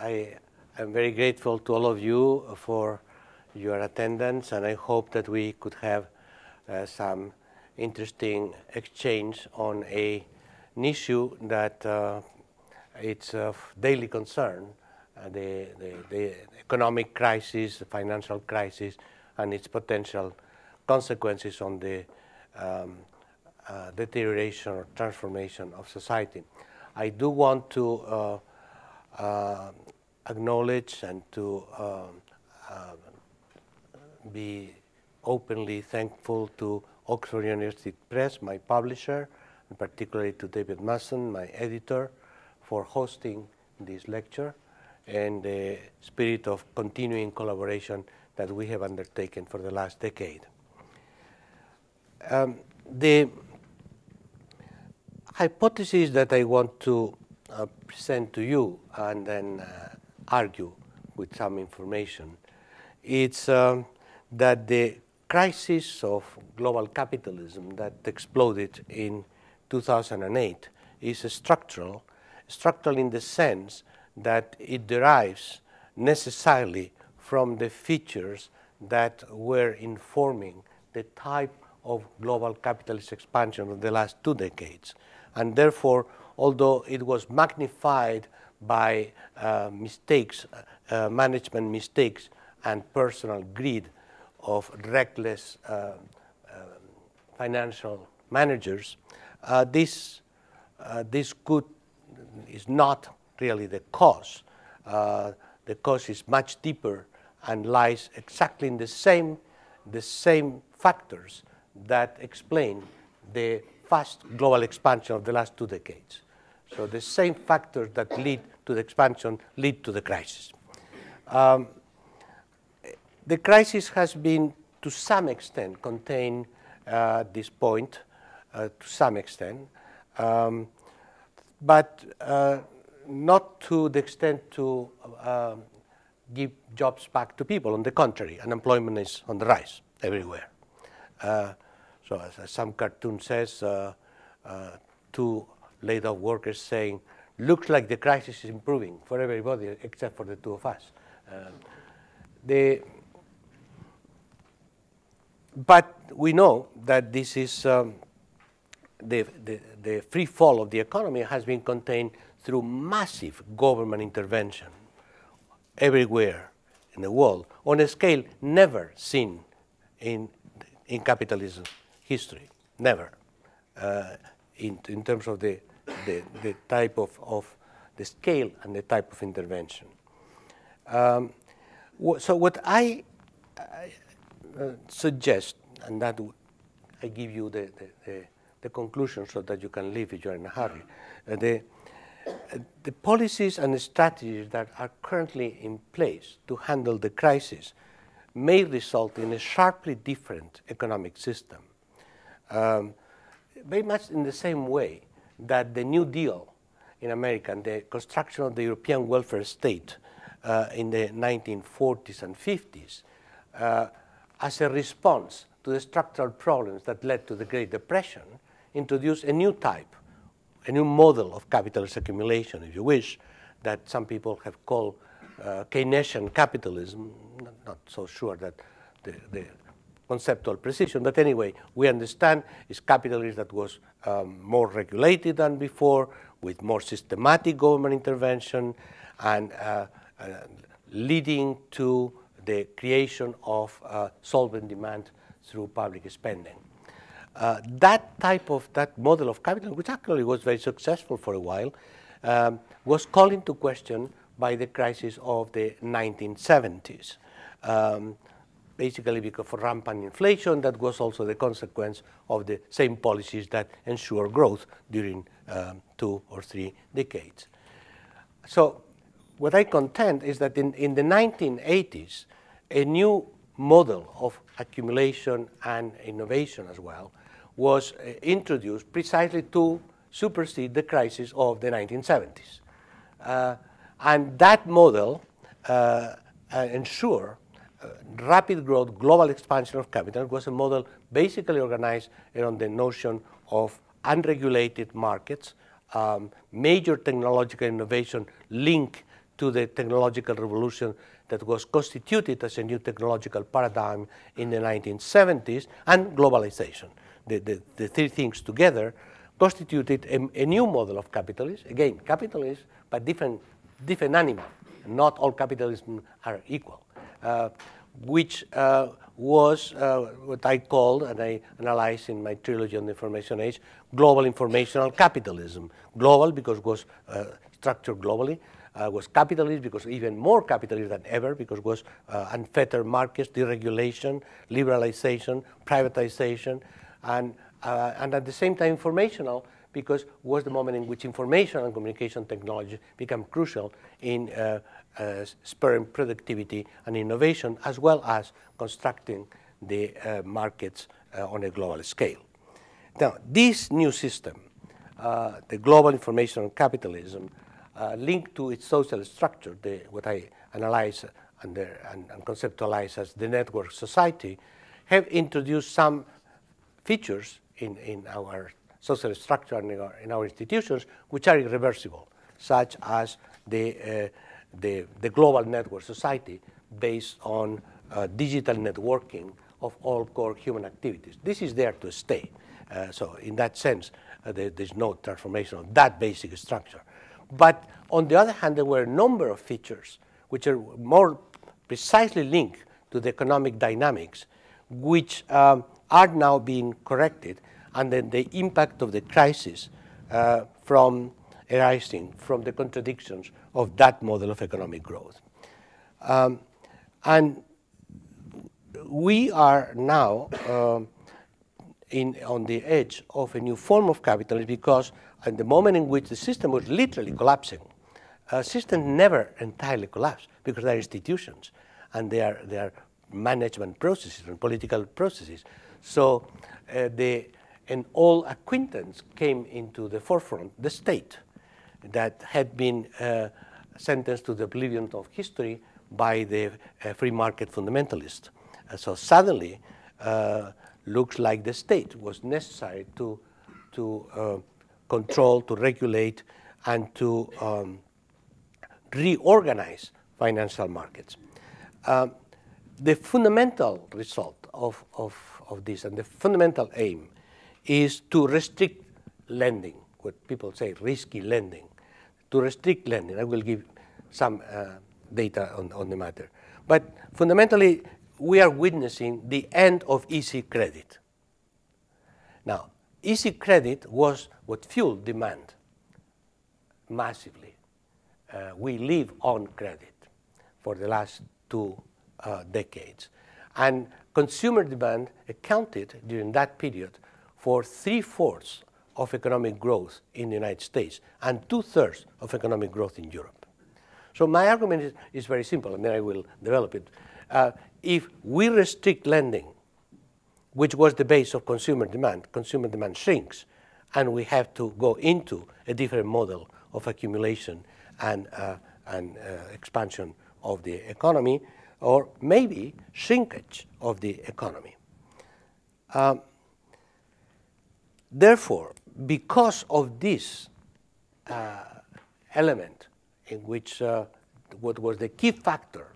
I am very grateful to all of you for your attendance, and I hope that we could have uh, some interesting exchange on a, an issue that uh, it's of daily concern, uh, the, the, the, economic crisis, the financial crisis, and its potential consequences on the um, uh, deterioration or transformation of society. I do want to uh, acknowledge and to um, uh, be openly thankful to Oxford University Press, my publisher, and particularly to David Musson, my editor, for hosting this lecture and the spirit of continuing collaboration that we have undertaken for the last decade. Um, the hypothesis that I want to uh, present to you and then uh, argue with some information it's um, that the crisis of global capitalism that exploded in 2008 is structural, structural in the sense that it derives necessarily from the features that were informing the type of global capitalist expansion of the last two decades. And therefore, although it was magnified by uh, mistakes, uh, management mistakes, and personal greed of reckless uh, uh financial managers, uh, this, uh, this good is not really the cause. the cause is much deeper and lies exactly in the same, the same factors that explain the fast global expansion of the last two decades. So the same factors that lead to the expansion lead to the crisis. Um, the crisis has been, to some extent, contained uh, at this point, uh, to some extent, um, but uh, not to the extent to um, give jobs back to people. On the contrary, unemployment is on the rise everywhere. Uh, so as, as, some cartoon says, uh, uh, two laid off workers saying, looks like the crisis is improving for everybody except for the two of us. Um, the, but we know that this is um, the, the, the free fall of the economy has been contained through massive government intervention everywhere in the world on a scale never seen in, in capitalism history, never, uh, in, in terms of the, the, the, type of, of the scale and the type of intervention. Um, so what I, I uh, suggest, and that I give you the, the, the, the, conclusion so that you can leave if you're in a hurry. Uh, the, the policies and strategies that are currently in place to handle the crisis may result in a sharply different economic system. Um, very much in the same way that the New Deal in America and the construction of the European welfare state uh, in the 1940s and 50s uh, as a response to the structural problems that led to the Great Depression introduced a new type a new model of capitalist accumulation, if you wish, that some people have called uh, Keynesian capitalism. Not, not, so sure that the, the, conceptual precision, but anyway, we understand is capitalism that was um, more regulated than before, with more systematic government intervention, and uh, uh, leading to the creation of uh, solvent demand through public spending. Uh, that type of, that model of capitalism, which actually was very successful for a while, um, was called into question by the crisis of the 1970s. Um, basically because of rampant inflation, that was also the consequence of the same policies that ensure growth during um, two or three decades. So what I contend is that in, in the 1980s, a new model of accumulation and innovation as well was uh, introduced precisely to supersede the crisis of the 1970s. Uh, and that model uh, uh ensured uh, rapid growth, global expansion of capital was a model basically organized around the notion of unregulated markets, um, major technological innovation linked to the technological revolution that was constituted as a new technological paradigm in the 1970s and globalization. The, the, the three things together constituted a, a, new model of capitalism. Again, capitalism, but different, different animal. Not all capitalism are equal. Uh, which uh, was uh, what I called, and I analyzed in my trilogy on the information age, global informational capitalism. Global because it was structured globally, uh, was capitalist because even more capitalist than ever because was uh, unfettered markets, deregulation, liberalization, privatization, and, uh, and at the same time informational because was the moment in which information and communication technology became crucial in uh, uh, spurring productivity and innovation as well as constructing the uh, markets on a global scale. Now, this new system, the global information capitalism, uh, linked to its social structure, the, what I analyze under, and, and conceptualize as the network society, have introduced some features in, in our social structure in our, in our institutions which are irreversible, such as the, uh, the, the, global network society based on uh, digital networking of all core human activities. This is there to stay. Uh, so in that sense, there, there's no transformation of that basic structure. But on the other hand, there were a number of features which are more precisely linked to the economic dynamics, which um, are now being corrected, and then the impact of the crisis uh, from arising from the contradictions of that model of economic growth. Um, and we are now uh, in, on the edge of a new form of capitalism because at the moment in which the system was literally collapsing, a system never entirely collapse because they are institutions and they are, they are management processes and political processes. So uh, the, an all acquaintance came into the forefront, the state, that had been uh, sentenced to the oblivion of history by the uh, free market fundamentalist. Uh, so suddenly, uh, looks like the state was necessary to, to uh, control, to regulate, and to um, reorganize financial markets. Um, the fundamental result of, of, of this and the fundamental aim is to restrict lending, what people say risky lending, to restrict lending. I will give some uh, data on, on the matter. But fundamentally, we are witnessing the end of easy credit. Now, easy credit was what fueled demand massively. Uh, we live on credit for the last two uh, decades. And consumer demand accounted during that period for three fourths of economic growth in the United States and two thirds of economic growth in Europe. So, my argument is, is very simple, and then I will develop it. Uh, if we restrict lending, which was the base of consumer demand, consumer demand shrinks, and we have to go into a different model of accumulation and, uh, and uh, expansion of the economy, or maybe shrinkage of the economy. Um, therefore, because of this uh, element in which uh, what was the key factor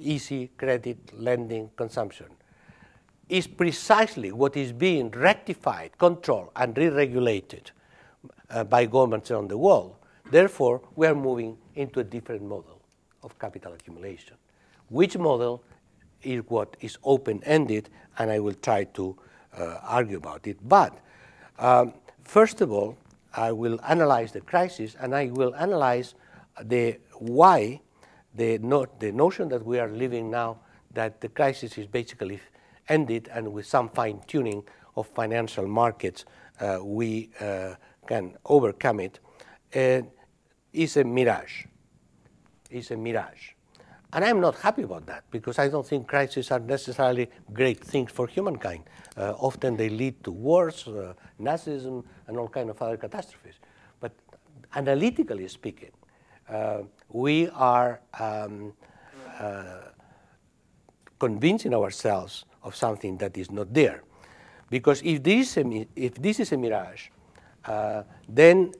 easy credit lending consumption is precisely what is being rectified, controlled, and re-regulated uh, by governments around the world. Therefore, we are moving into a different model of capital accumulation. Which model is what is open-ended, and I will try to uh, argue about it. But um, first of all, I will analyze the crisis, and I will analyze the why the, no, the notion that we are living now that the crisis is basically ended and with some fine tuning of financial markets uh, we uh, can overcome it uh, is a mirage. Is a mirage. And I'm not happy about that because I don't think crises are necessarily great things for humankind. Uh, often they lead to wars, uh, Nazism, and all kind of other catastrophes. But analytically speaking, uh, we are um, uh, convincing ourselves of something that is not there. Because if this, if this is a mirage, uh, then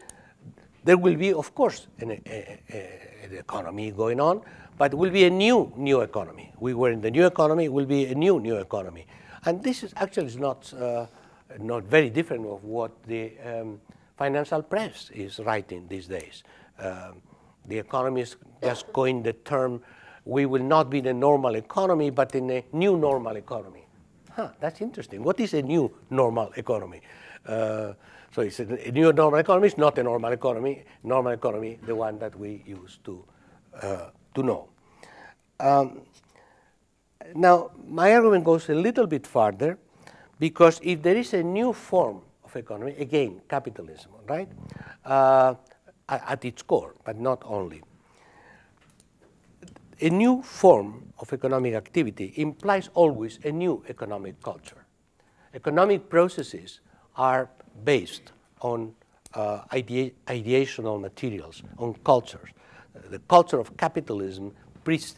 there will be, of course, an, a, a, the economy going on, but will be a new, new economy. We were in the new economy, will be a new, new economy. And this is actually is not, uh, not very different of what the um, financial press is writing these days. Um, the economists just coined the term, we will not be in a normal economy, but in a new normal economy. Huh, that's interesting. What is a new normal economy? Uh, so it's a, a, new normal economy. It's not a normal economy. Normal economy, the one that we used to uh, to know. Um, now, my argument goes a little bit farther because if there is a new form of economy, again, capitalism, right, uh, at its core, but not only, a new form of economic activity implies always a new economic culture. Economic processes are based on uh, idea ideational materials, on cultures. The culture of capitalism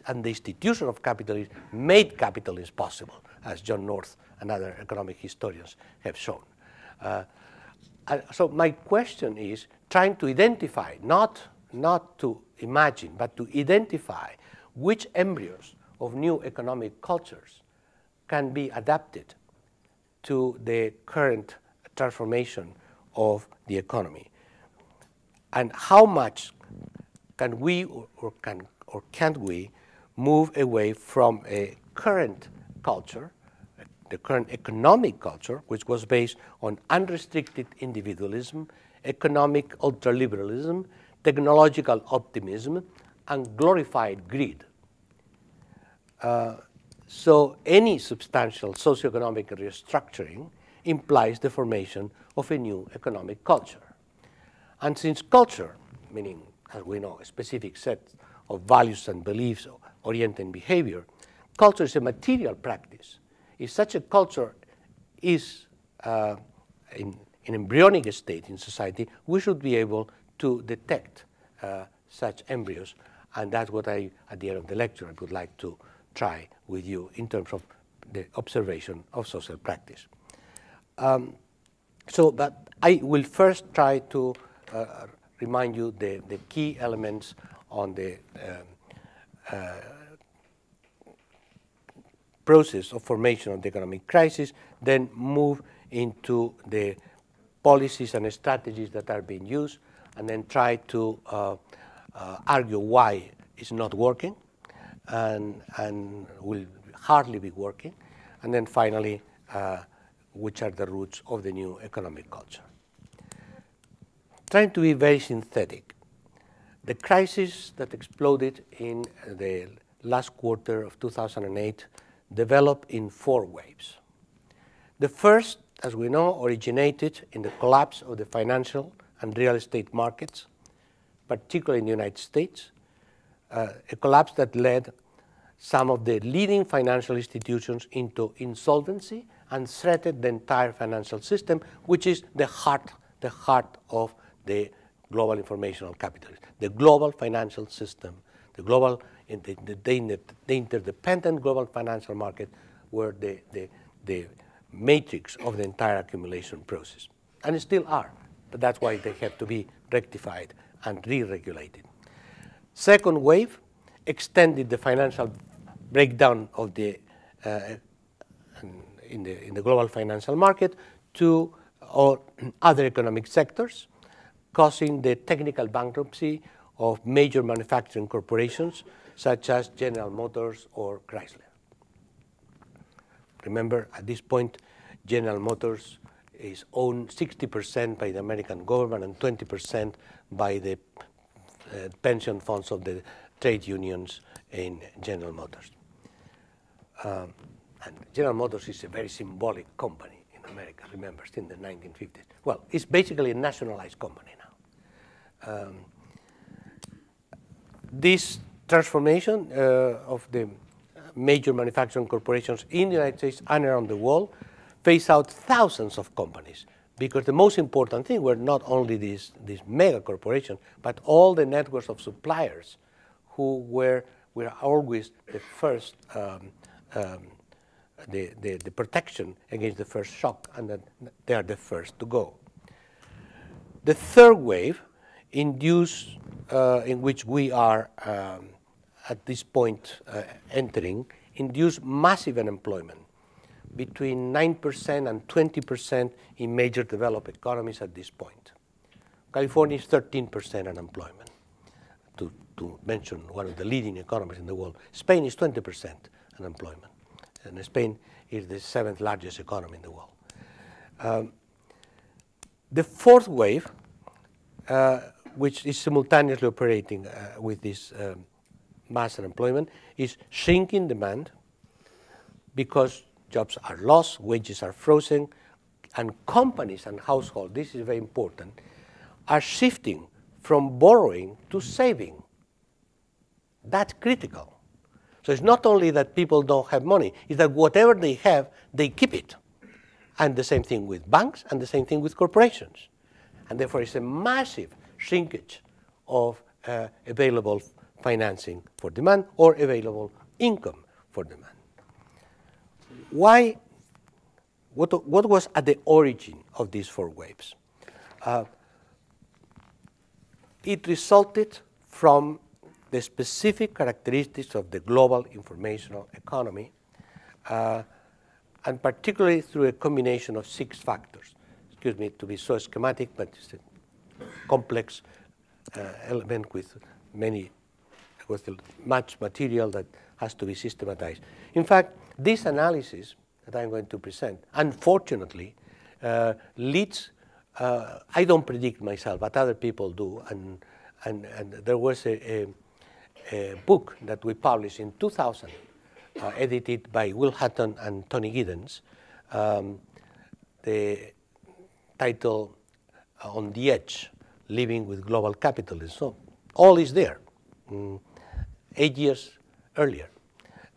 and the institution of capitalism made capitalism possible, as John North and other economic historians have shown. Uh, so my question is trying to identify, not, not to imagine, but to identify which embryos of new economic cultures can be adapted to the current transformation of the economy. And how much can we or, can, or can't we move away from a current culture, the current economic culture, which was based on unrestricted individualism, economic ultraliberalism, technological optimism, and glorified greed. Uh, so any substantial socioeconomic restructuring implies the formation of a new economic culture. And since culture, meaning, as we know, a specific set of values and beliefs orienting behavior, culture is a material practice. If such a culture is uh, in an embryonic state in society, we should be able to detect uh, such embryos. And that's what I, at the end of the lecture, I would like to try with you in terms of the observation of social practice. Um, so, but I will first try to uh, remind you the, the key elements on the um, uh, process of formation of the economic crisis, then move into the policies and strategies that are being used, and then try to uh, uh, argue why it's not working and, and will hardly be working, and then finally uh, which are the roots of the new economic culture. Trying to be very synthetic, the crisis that exploded in the last quarter of 2008 developed in four waves. The first, as we know, originated in the collapse of the financial and real estate markets, particularly in the United States, uh, a collapse that led some of the leading financial institutions into insolvency and threatened the entire financial system, which is the heart, the heart of the global informational capitalism, the global financial system, the global, the, the, the interdependent global financial market were the, the, the matrix of the entire accumulation process. And still are, but that's why they have to be rectified and re-regulated. Second wave extended the financial breakdown of the uh, in the, in the global financial market to or other economic sectors, causing the technical bankruptcy of major manufacturing corporations such as General Motors or Chrysler. Remember, at this point, General Motors is owned 60% by the American government and 20% by the uh, pension funds of the trade unions in General Motors. Um, and General Motors is a very symbolic company in America, remember, in the 1950s. Well, it's basically a nationalized company. Um, this transformation uh, of the major manufacturing corporations in the United States and around the world phased out thousands of companies because the most important thing were not only these, these mega corporations, but all the networks of suppliers who were, were always the first um, um, the, the, the protection against the first shock, and they are the first to go. The third wave induced uh, in which we are um, at this point uh, entering induce massive unemployment between 9% and 20% in major developed economies at this point. California is 13% unemployment, to, to mention one of the leading economies in the world. Spain is 20% unemployment, and Spain is the seventh largest economy in the world. Um, the fourth wave, uh, which is simultaneously operating uh, with this um, mass unemployment, is shrinking demand because jobs are lost, wages are frozen, and companies and households, this is very important, are shifting from borrowing to saving. That's critical. So it's not only that people don't have money, it's that whatever they have, they keep it. And the same thing with banks and the same thing with corporations. And therefore, it's a massive shrinkage of uh, available financing for demand or available income for demand. Why? What, what was at the origin of these four waves? Uh, it resulted from the specific characteristics of the global informational economy, uh, and particularly through a combination of six factors. Excuse me to be so schematic, but complex uh, element with many, with much material that has to be systematized. In fact, this analysis that I'm going to present, unfortunately, uh, leads, uh, I don't predict myself, but other people do, and, and, and there was a, a, a, book that we published in 2000, uh, edited by Will Hutton and Tony Giddens, um, the title On the Edge, Living with Global Capitalism. So all is there, mm, eight years earlier.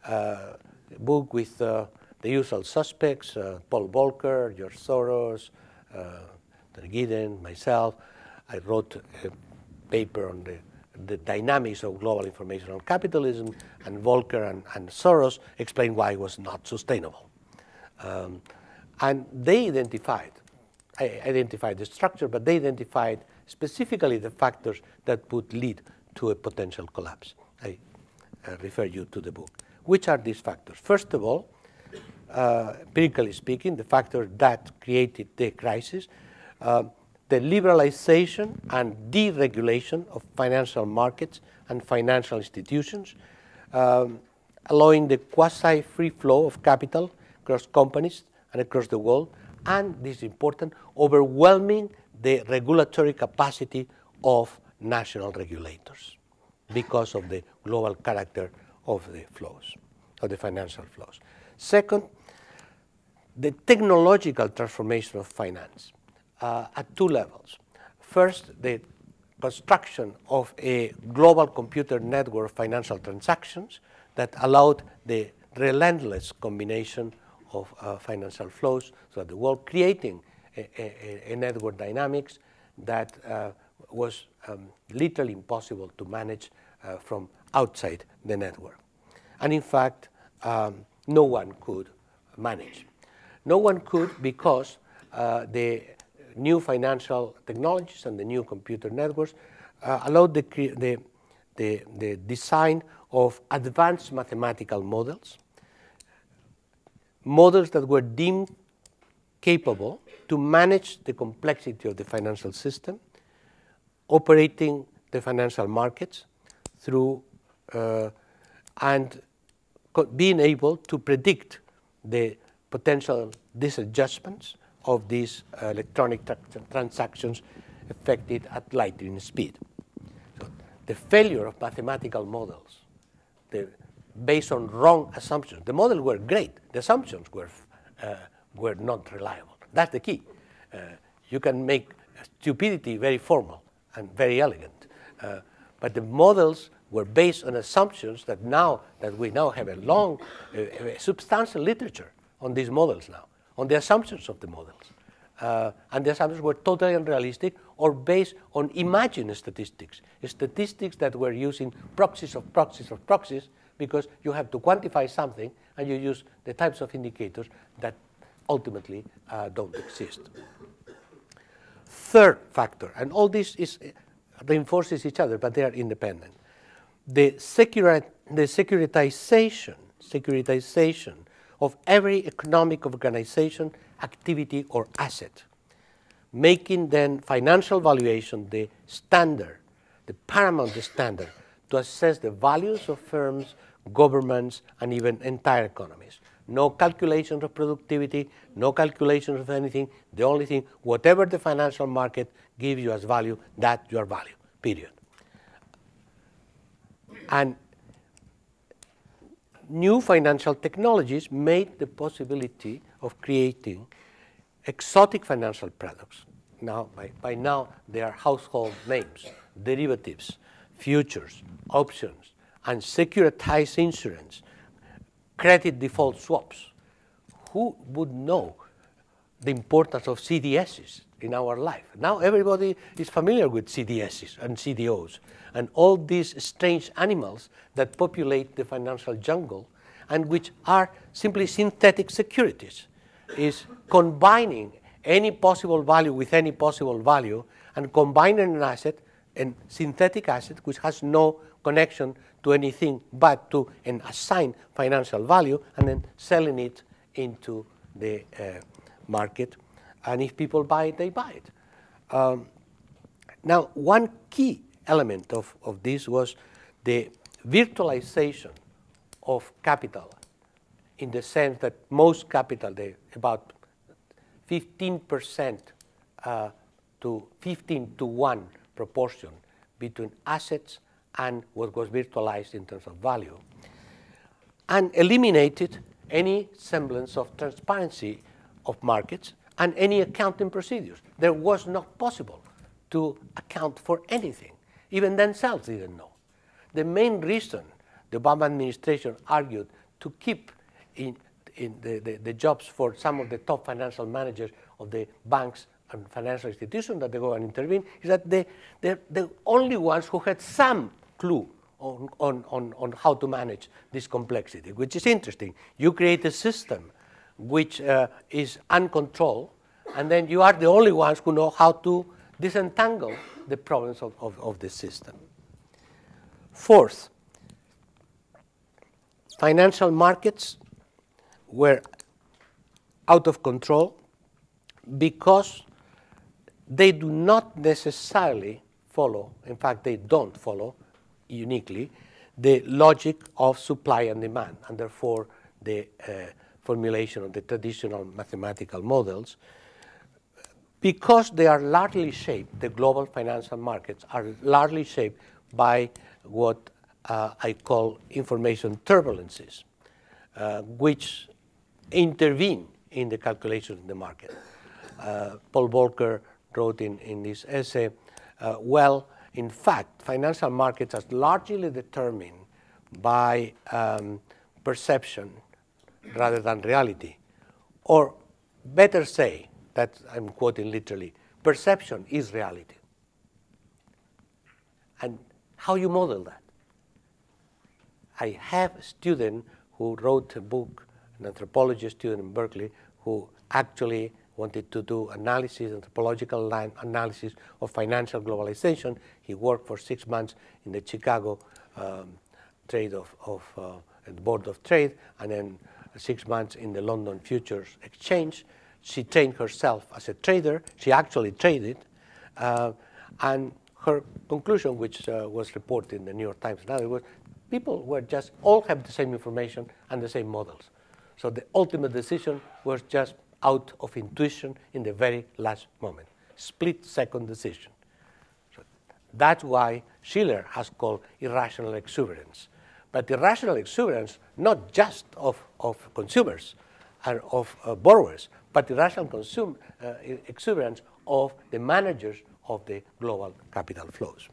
Uh, book with uh, the usual suspects, uh, Paul Volcker, George Soros, uh, Giddens, myself. I wrote a paper on the, the dynamics of global informational capitalism, and Volcker and, and Soros explained why it was not sustainable. Um, and they identified, identified the structure, but they identified specifically the factors that would lead to a potential collapse. I uh, refer you to the book. Which are these factors? First of all, uh, empirically speaking, the factor that created the crisis, uh, the liberalization and deregulation of financial markets and financial institutions, um, allowing the quasi-free flow of capital across companies and across the world, and this is important, overwhelming the regulatory capacity of national regulators because of the global character of the flows, of the financial flows. Second, the technological transformation of finance uh, at two levels. First, the construction of a global computer network of financial transactions that allowed the relentless combination of uh, financial flows throughout the world, creating a, a, a network dynamics that uh, was um, literally impossible to manage uh, from outside the network. And in fact, um, no one could manage. No one could because uh, the new financial technologies and the new computer networks uh, allowed the, the, the, the design of advanced mathematical models, models that were deemed capable to manage the complexity of the financial system, operating the financial markets through uh, and being able to predict the potential disadjustments of these uh, electronic tra transactions effected at lightning speed. So the failure of mathematical models, the, based on wrong assumptions, the models were great, the assumptions were, uh, were not reliable. That's the key. Uh, you can make stupidity very formal and very elegant, uh, but the models were based on assumptions that now that we now have a long, substantial literature on these models now, on the assumptions of the models. Uh, and the assumptions were totally unrealistic or based on imagined statistics, statistics that were using proxies of proxies of proxies because you have to quantify something and you use the types of indicators that ultimately uh, don't exist. Third factor, and all this is reinforces each other, but they are independent. The, securi the securitization, securitization of every economic organization, activity, or asset, making then financial valuation the standard, the paramount standard to assess the values of firms, governments, and even entire economies. No calculations of productivity, no calculations of anything. The only thing, whatever the financial market gives you as value, that your value, period. And new financial technologies made the possibility of creating exotic financial products. Now, by, by now, they are household names, derivatives, futures, options, and securitized insurance, credit default swaps. Who would know the importance of CDSs in our life? Now everybody is familiar with CDSs and CDOs and all these strange animals that populate the financial jungle and which are simply synthetic securities, is combining any possible value with any possible value and combining an asset, a synthetic asset, which has no connection to anything but to an assigned financial value and then selling it into the uh, market. And if people buy it, they buy it. Um, now, one key element of, of this was the virtualization of capital in the sense that most capital, they, about 15% uh, to 15 to 1 proportion between assets and what was virtualized in terms of value, and eliminated any semblance of transparency of markets and any accounting procedures. There was not possible to account for anything. Even themselves didn't know. The main reason the Obama administration argued to keep in, in the, the, the, jobs for some of the top financial managers of the banks and financial institutions that they go and intervene is that they, they're the only ones who had some clue on, on, on, on how to manage this complexity, which is interesting. You create a system which uh, is uncontrolled, and then you are the only ones who know how to disentangle the problems of, of, of the system. Fourth, financial markets were out of control because they do not necessarily follow, in fact, they don't follow uniquely the logic of supply and demand, and therefore the uh, formulation of the traditional mathematical models. Because they are largely shaped, the global financial markets are largely shaped by what uh, I call information turbulences, uh, which intervene in the calculation of the market. Uh, Paul Volcker wrote in, in this essay, uh, well, in fact, financial markets are largely determined by um, perception rather than reality. Or better say, that I'm quoting literally, perception is reality. And how you model that? I have a student who wrote a book, an anthropology student in Berkeley, who actually wanted to do analysis, anthropological analysis of financial globalization. He worked for six months in the Chicago um, trade of, of uh, Board of Trade, and then six months in the London Futures Exchange. She trained herself as a trader. She actually traded, uh, and her conclusion, which uh, was reported in the New York Times, now was people were just all have the same information and the same models. So the ultimate decision was just out of intuition in the very last moment. Split second decision. So that's why Shiller has called irrational exuberance. But irrational exuberance, not just of, of consumers and of uh, borrowers, but irrational consume, uh, exuberance of the managers of the global capital flows.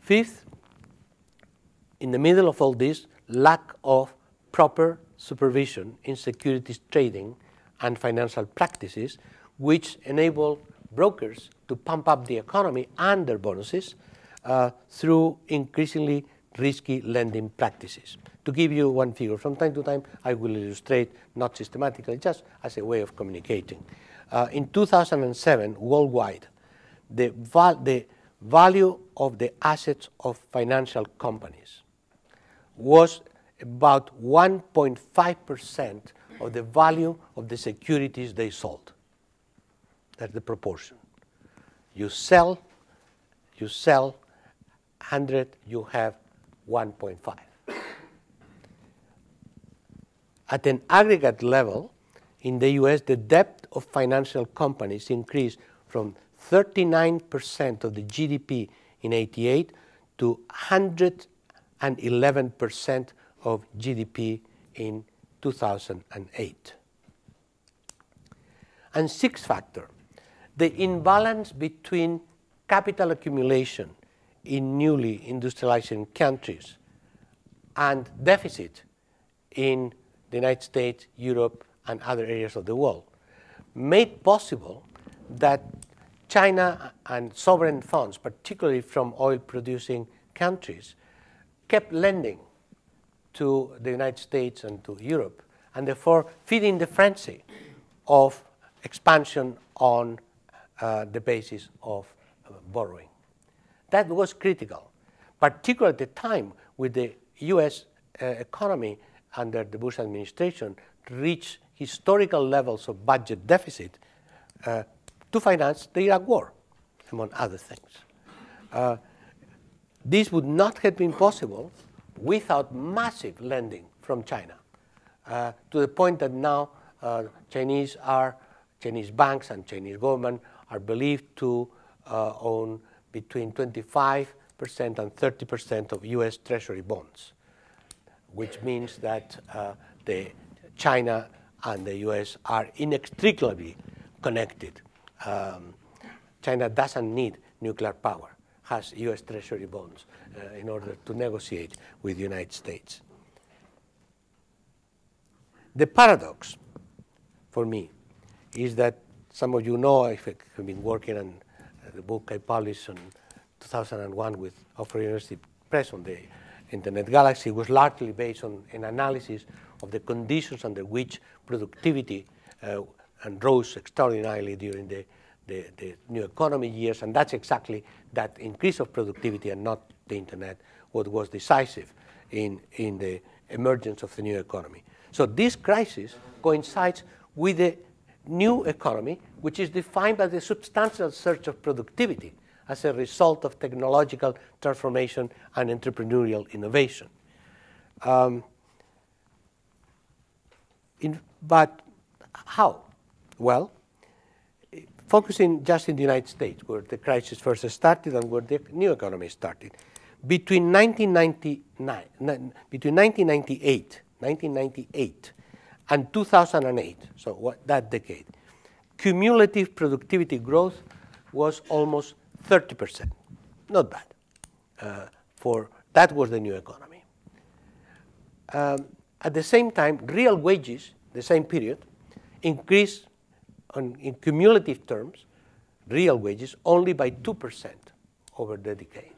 Fifth, in the middle of all this, lack of proper supervision in securities trading and financial practices, which enable brokers to pump up the economy and their bonuses uh, through increasingly risky lending practices. To give you one figure, from time to time I will illustrate, not systematically, just as a way of communicating. uh, in 2007 worldwide, the, val the value of the assets of financial companies was about 1.5% of the value of the securities they sold. That's the proportion. You sell, you sell 100, you have 1.5. At an aggregate level, in the US, the debt of financial companies increased from 39% of the GDP in 88 to 111% of GDP in 2008. And sixth factor, the imbalance between capital accumulation in newly industrializing countries and deficit in the United States, Europe, and other areas of the world made possible that China and sovereign funds, particularly from oil producing countries, kept lending to the United States and to Europe, and therefore feeding the frenzy of expansion on uh, the basis of uh, borrowing. That was critical, particularly at the time with the US uh, economy under the Bush administration reached historical levels of budget deficit uh, to finance the Iraq War, among other things. Uh, this would not have been possible without massive lending from China, uh, to the point that now uh, Chinese are Chinese banks and Chinese government are believed to uh, own between 25 percent and 30 percent of U.S. Treasury bonds, which means that uh, the China and the U.S. are inextricably connected. Um, China doesn't need nuclear power, has U.S. Treasury bonds uh, in order to negotiate with the United States. The paradox for me is that some of you know I've been working on the book I published in 2001 with Oxford University Press on the Internet Galaxy was largely based on an analysis of the conditions under which productivity uh, and rose extraordinarily during the, the, the, new economy years, and that's exactly that increase of productivity and not the internet what was decisive in, in the emergence of the new economy. So this crisis coincides with the new economy, which is defined by the substantial surge of productivity as a result of technological transformation and entrepreneurial innovation. Um, in, but how? Well, focusing just in the United States, where the crisis first started and where the new economy started. Between 1999, between 1998, 1998 and 2008, so what, that decade, cumulative productivity growth was almost 30%. Not bad. Uh, for that was the new economy. Um, at the same time, real wages, the same period, increased on, in cumulative terms, real wages, only by 2% over the decade.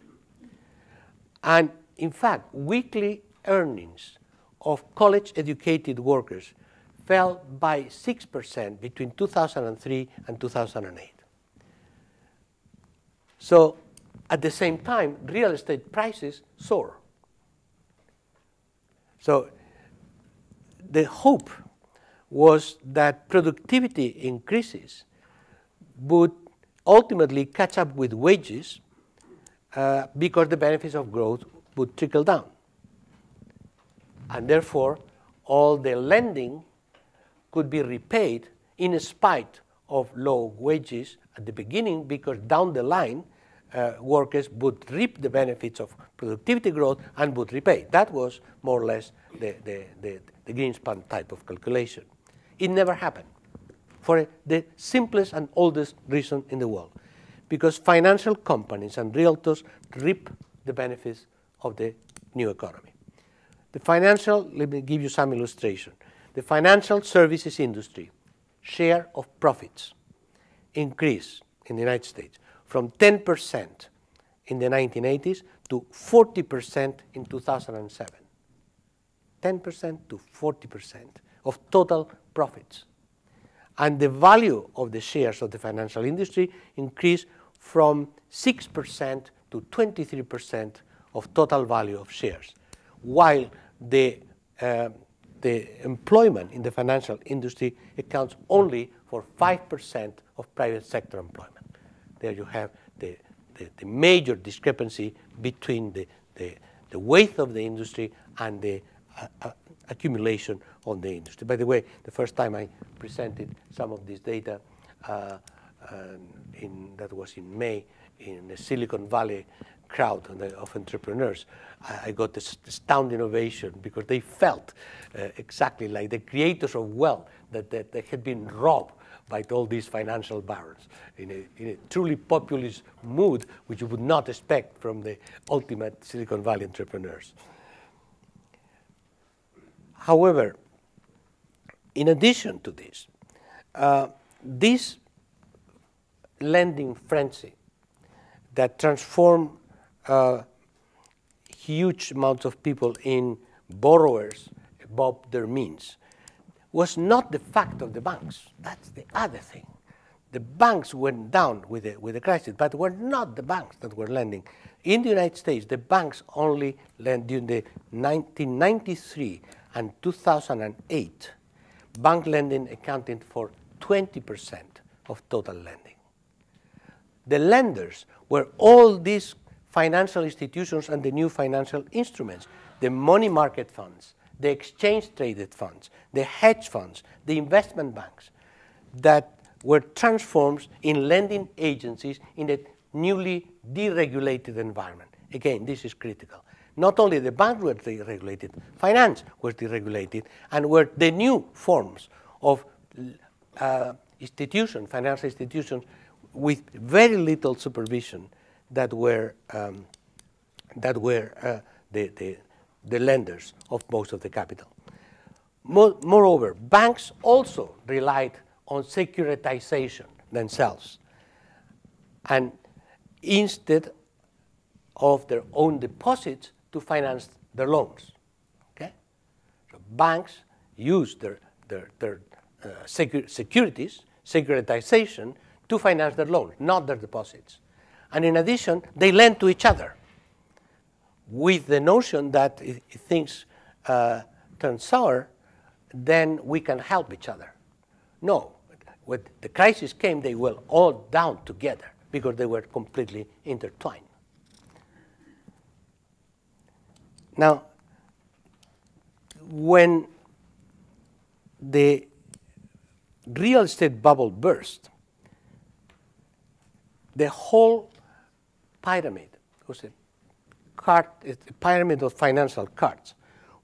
And in fact, weekly earnings of college educated workers fell by 6% between 2003 and 2008. So at the same time, real estate prices soar. So the hope was that productivity increases would ultimately catch up with wages uh, because the benefits of growth would trickle down. And therefore, all the lending could be repaid in spite of low wages at the beginning because down the line, uh, workers would reap the benefits of productivity growth and would repay. That was more or less the, the, the, the Greenspan type of calculation. It never happened for the simplest and oldest reason in the world. Because financial companies and realtors reap the benefits of the new economy. The financial, let me give you some illustration. The financial services industry share of profits increased in the United States from 10% in the 1980s to 40% in 2007. 10% to 40% of total profits. And the value of the shares of the financial industry increased from 6% to 23% of total value of shares, while the, uh, the employment in the financial industry accounts only for 5% of private sector employment. There you have the, the, the major discrepancy between the, the, the weight of the industry and the uh, uh, accumulation on the industry. By the way, the first time I presented some of this data, uh, in, that was in May, in the Silicon Valley crowd of entrepreneurs, I got this astounding innovation because they felt uh, exactly like the creators of wealth that, that they had been robbed by all these financial barons in a, in a, truly populist mood, which you would not expect from the ultimate Silicon Valley entrepreneurs. However, in addition to this, uh, this lending frenzy that transformed uh, huge amounts of people in borrowers above their means was not the fact of the banks. That's the other thing. The banks went down with the, with the crisis, but were not the banks that were lending. In the United States, the banks only lent during the 1993 and 2008, bank lending accounted for 20% of total lending. The lenders were all these financial institutions and the new financial instruments, the money market funds, the exchange traded funds, the hedge funds, the investment banks that were transformed in lending agencies in a newly deregulated environment. Again, this is critical. Not only the banks were deregulated, finance was deregulated, and were the new forms of uh, institutions, financial institutions, with very little supervision that were, um, that were uh, the, the, the lenders of most of the capital. Moreover, banks also relied on securitization themselves. And instead of their own deposits to finance their loans. Okay? So banks use their, their, their uh, secu securities, securitization, to finance their loans, not their deposits. And in addition, they lend to each other with the notion that if things uh, turn sour, then we can help each other. No, when the crisis came, they were all down together because they were completely intertwined. Now, when the real estate bubble burst, the whole pyramid was a, a pyramid of financial cards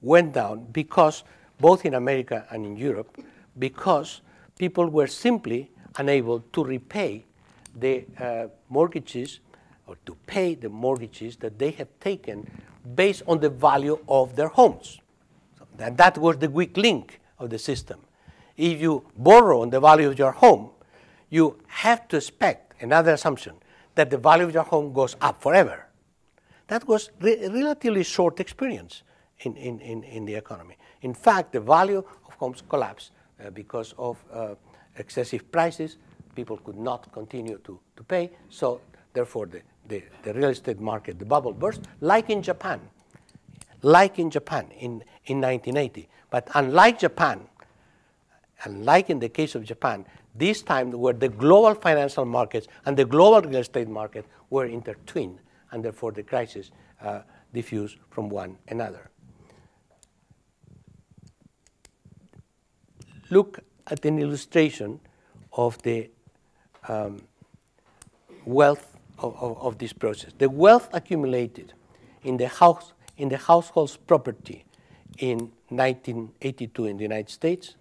went down because both in America and in Europe, because people were simply unable to repay the uh, mortgages or to pay the mortgages that they had taken based on the value of their homes. So that, that was the weak link of the system. If you borrow on the value of your home, you have to expect another assumption that the value of your home goes up forever. That was re- relatively short experience in, in, in, in, the economy. In fact, the value of homes collapsed uh, because of uh, excessive prices. People could not continue to, to pay, so therefore the, the, the real estate market, the bubble burst, like in Japan, like in Japan in, in 1980. But unlike Japan, unlike in the case of Japan, this time where the global financial markets and the global real estate market were intertwined, and therefore the crisis uh, diffused from one another. Look at an illustration of the um, wealth of, of, of, this process. The wealth accumulated in the, house, in the household's property in 1982 in the United States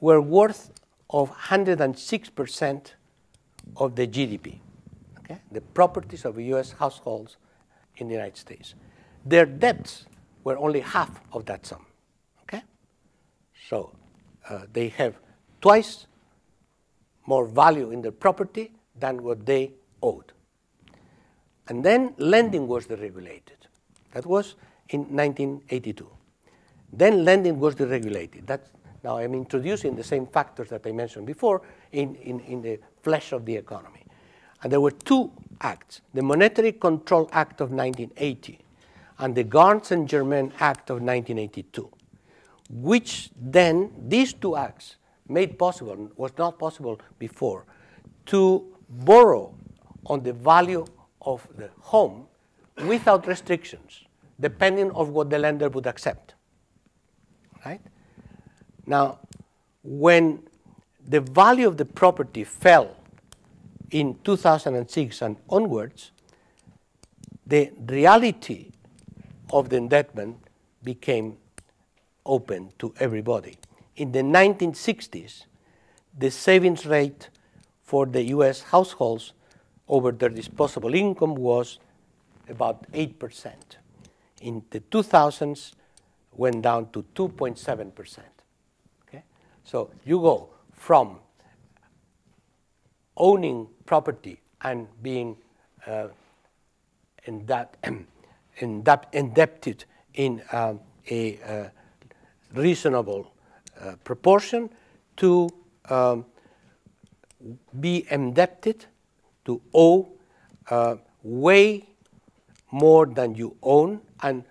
were worth of 106% of the GDP, okay? the properties of U.S. households in the United States. Their debts were only half of that sum. Okay? So uh, they have twice more value in their property than what they owed. And then lending was deregulated. That was in 1982. Then lending was deregulated. That Now I'm introducing the same factors that I mentioned before in, in, in the flesh of the economy. And there were two acts, the Monetary Control Act of 1980 and the Garn-St. Germain Act of 1982, which then, these two acts made possible, was not possible before, to borrow on the value of the home without restrictions, depending on what the lender would accept. Right? Now, when the value of the property fell in 2006 and onwards, the reality of the indebtment became open to everybody. In the 1960s, the savings rate for the US households over their disposable income was about 8%. In the 2000s, went down to 2.7%. Okay? So you go from owning property and being uh, indebted in um, a uh, reasonable uh, proportion to um, be indebted to owe uh, way more than you own and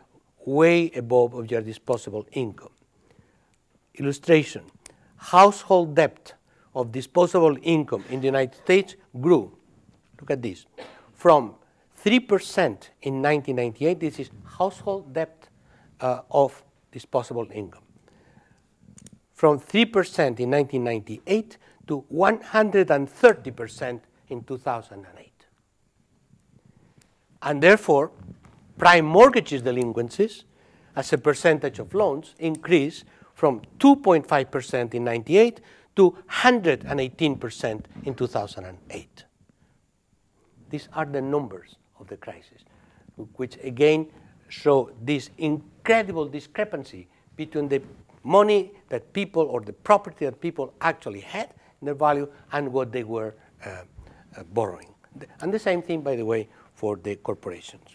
way above of your disposable income. Illustration, household debt of disposable income in the United States grew, look at this, from 3% in 1998, this is household debt uh, of disposable income. From 3% in 1998 to 130% in 2008. And therefore, prime mortgages delinquencies as a percentage of loans increased from 2.5% in 98 to 118% in 2008. These are the numbers of the crisis, which again show this incredible discrepancy between the money that people or the property that people actually had in their value and what they were uh, uh, borrowing. And the same thing, by the way, for the corporations.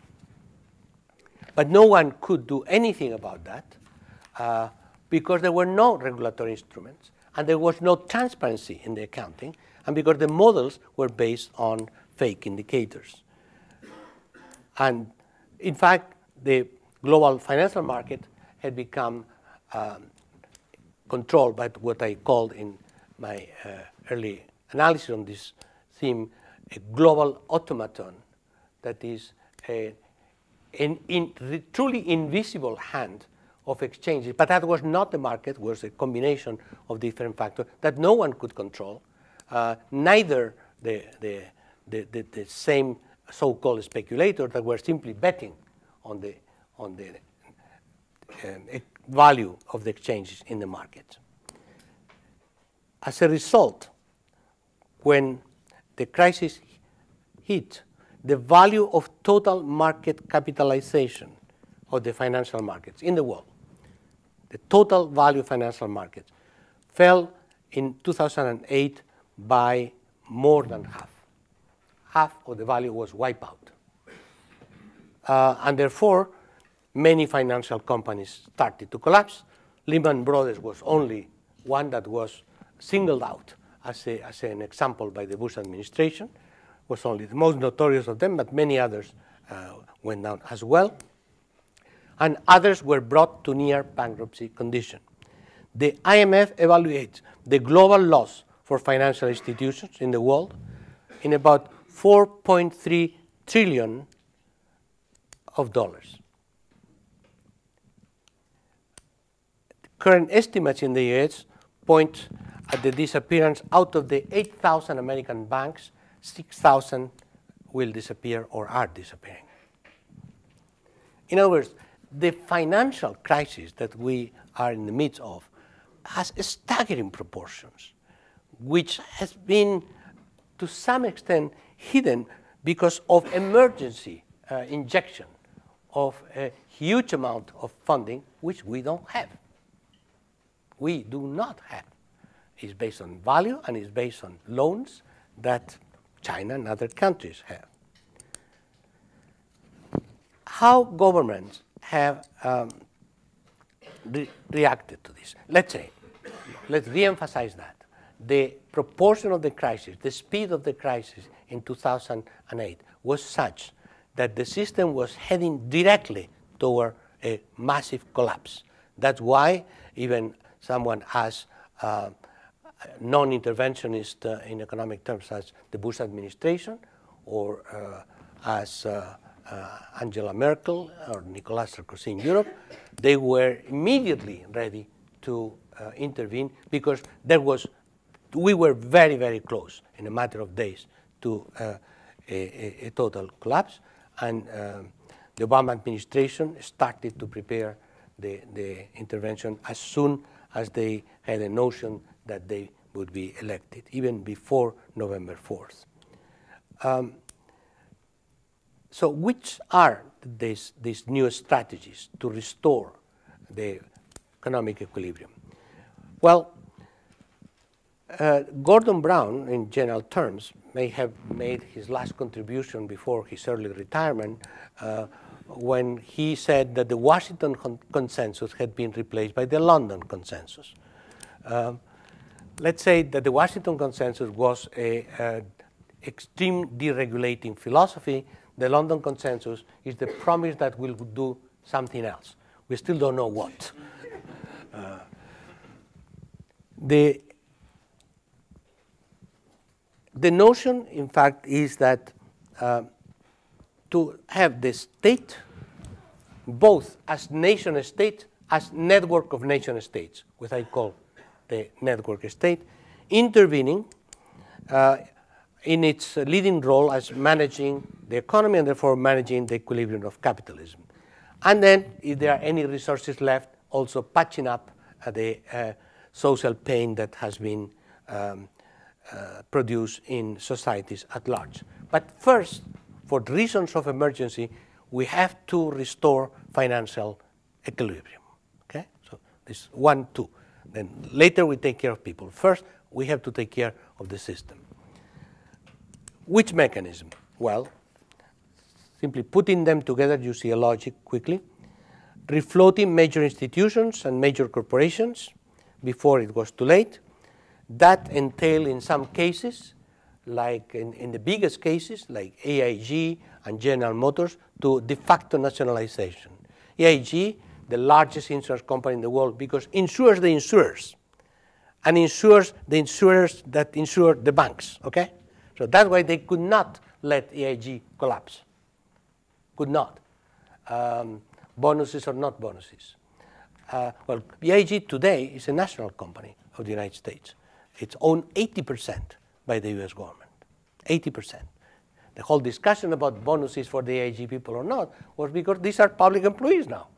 But no one could do anything about that uh, because there were no regulatory instruments and there was no transparency in the accounting and because the models were based on fake indicators. And in fact, the global financial market had become um, controlled by what I called in my uh, early analysis on this theme a global automaton that is a, an in, truly invisible hand of exchanges. But that was not the market, was a combination of different factors that no one could control, uh, neither the, the, the, the, the same so-called speculators that were simply betting on the, on the um, value of the exchanges in the market. As a result, when the crisis hit, the value of total market capitalization of the financial markets in the world, the total value of financial markets, fell in 2008 by more than half half of the value was wiped out. Uh, and therefore, many financial companies started to collapse. Lehman Brothers was only one that was singled out as, a, as an example by the Bush administration, was only the most notorious of them, but many others uh, went down as well. And others were brought to near bankruptcy condition. The IMF evaluates the global loss for financial institutions in the world in about 4.3 trillion of dollars. Current estimates in the US point at the disappearance out of the 8,000 American banks, 6,000 will disappear or are disappearing. In other words, the financial crisis that we are in the midst of has staggering proportions, which has been, to some extent, hidden because of emergency uh, injection of a huge amount of funding which we don't have. We do not have. It's based on value and it's based on loans that China and other countries have. How governments have um, re reacted to this? Let's say let's re-emphasize that. The proportion of the crisis, the speed of the crisis in 2008 was such that the system was heading directly toward a massive collapse. That's why even someone as uh, non-interventionist uh, in economic terms as the Bush administration or uh, as uh, uh, Angela Merkel or Nicolas Sarkozy in Europe, they were immediately ready to uh, intervene because there was, we were very, very close in a matter of days to a, a, total collapse. And um, the Obama administration started to prepare the, the intervention as soon as they had a notion that they would be elected, even before November 4th. Um, so which are these, these new strategies to restore the economic equilibrium? Well, uh, Gordon Brown, in general terms, may have made his last contribution before his early retirement uh, when he said that the Washington con consensus had been replaced by the London consensus. Um, let's say that the Washington consensus was a, a extreme deregulating philosophy. The London consensus is the promise that we'll do something else. We still don't know what. Uh, the, the notion, in fact, is that uh, to have the state both as nation state, as network of nation states, which I call the network state, intervening uh, in its leading role as managing the economy and therefore managing the equilibrium of capitalism. And then, if there are any resources left, also patching up uh, the uh, social pain that has been um, uh, produced in societies at large. But first, for reasons of emergency, we have to restore financial equilibrium. Okay? So this one, two. Then later we take care of people. First, we have to take care of the system. Which mechanism? Well, simply putting them together, you see a logic quickly. Refloating major institutions and major corporations before it was too late. That entail in some cases like in, in, the biggest cases, like AIG and General Motors, to de facto nationalization. AIG, the largest insurance company in the world, because insures the insurers, and insures the insurers that insure the banks, okay? So that's why they could not let AIG collapse. Could not. Um, bonuses or not bonuses. Uh, well, AIG today is a national company of the United States. It's owned 80 percent by the US government, 80%. The whole discussion about bonuses for the AIG people or not was because these are public employees now.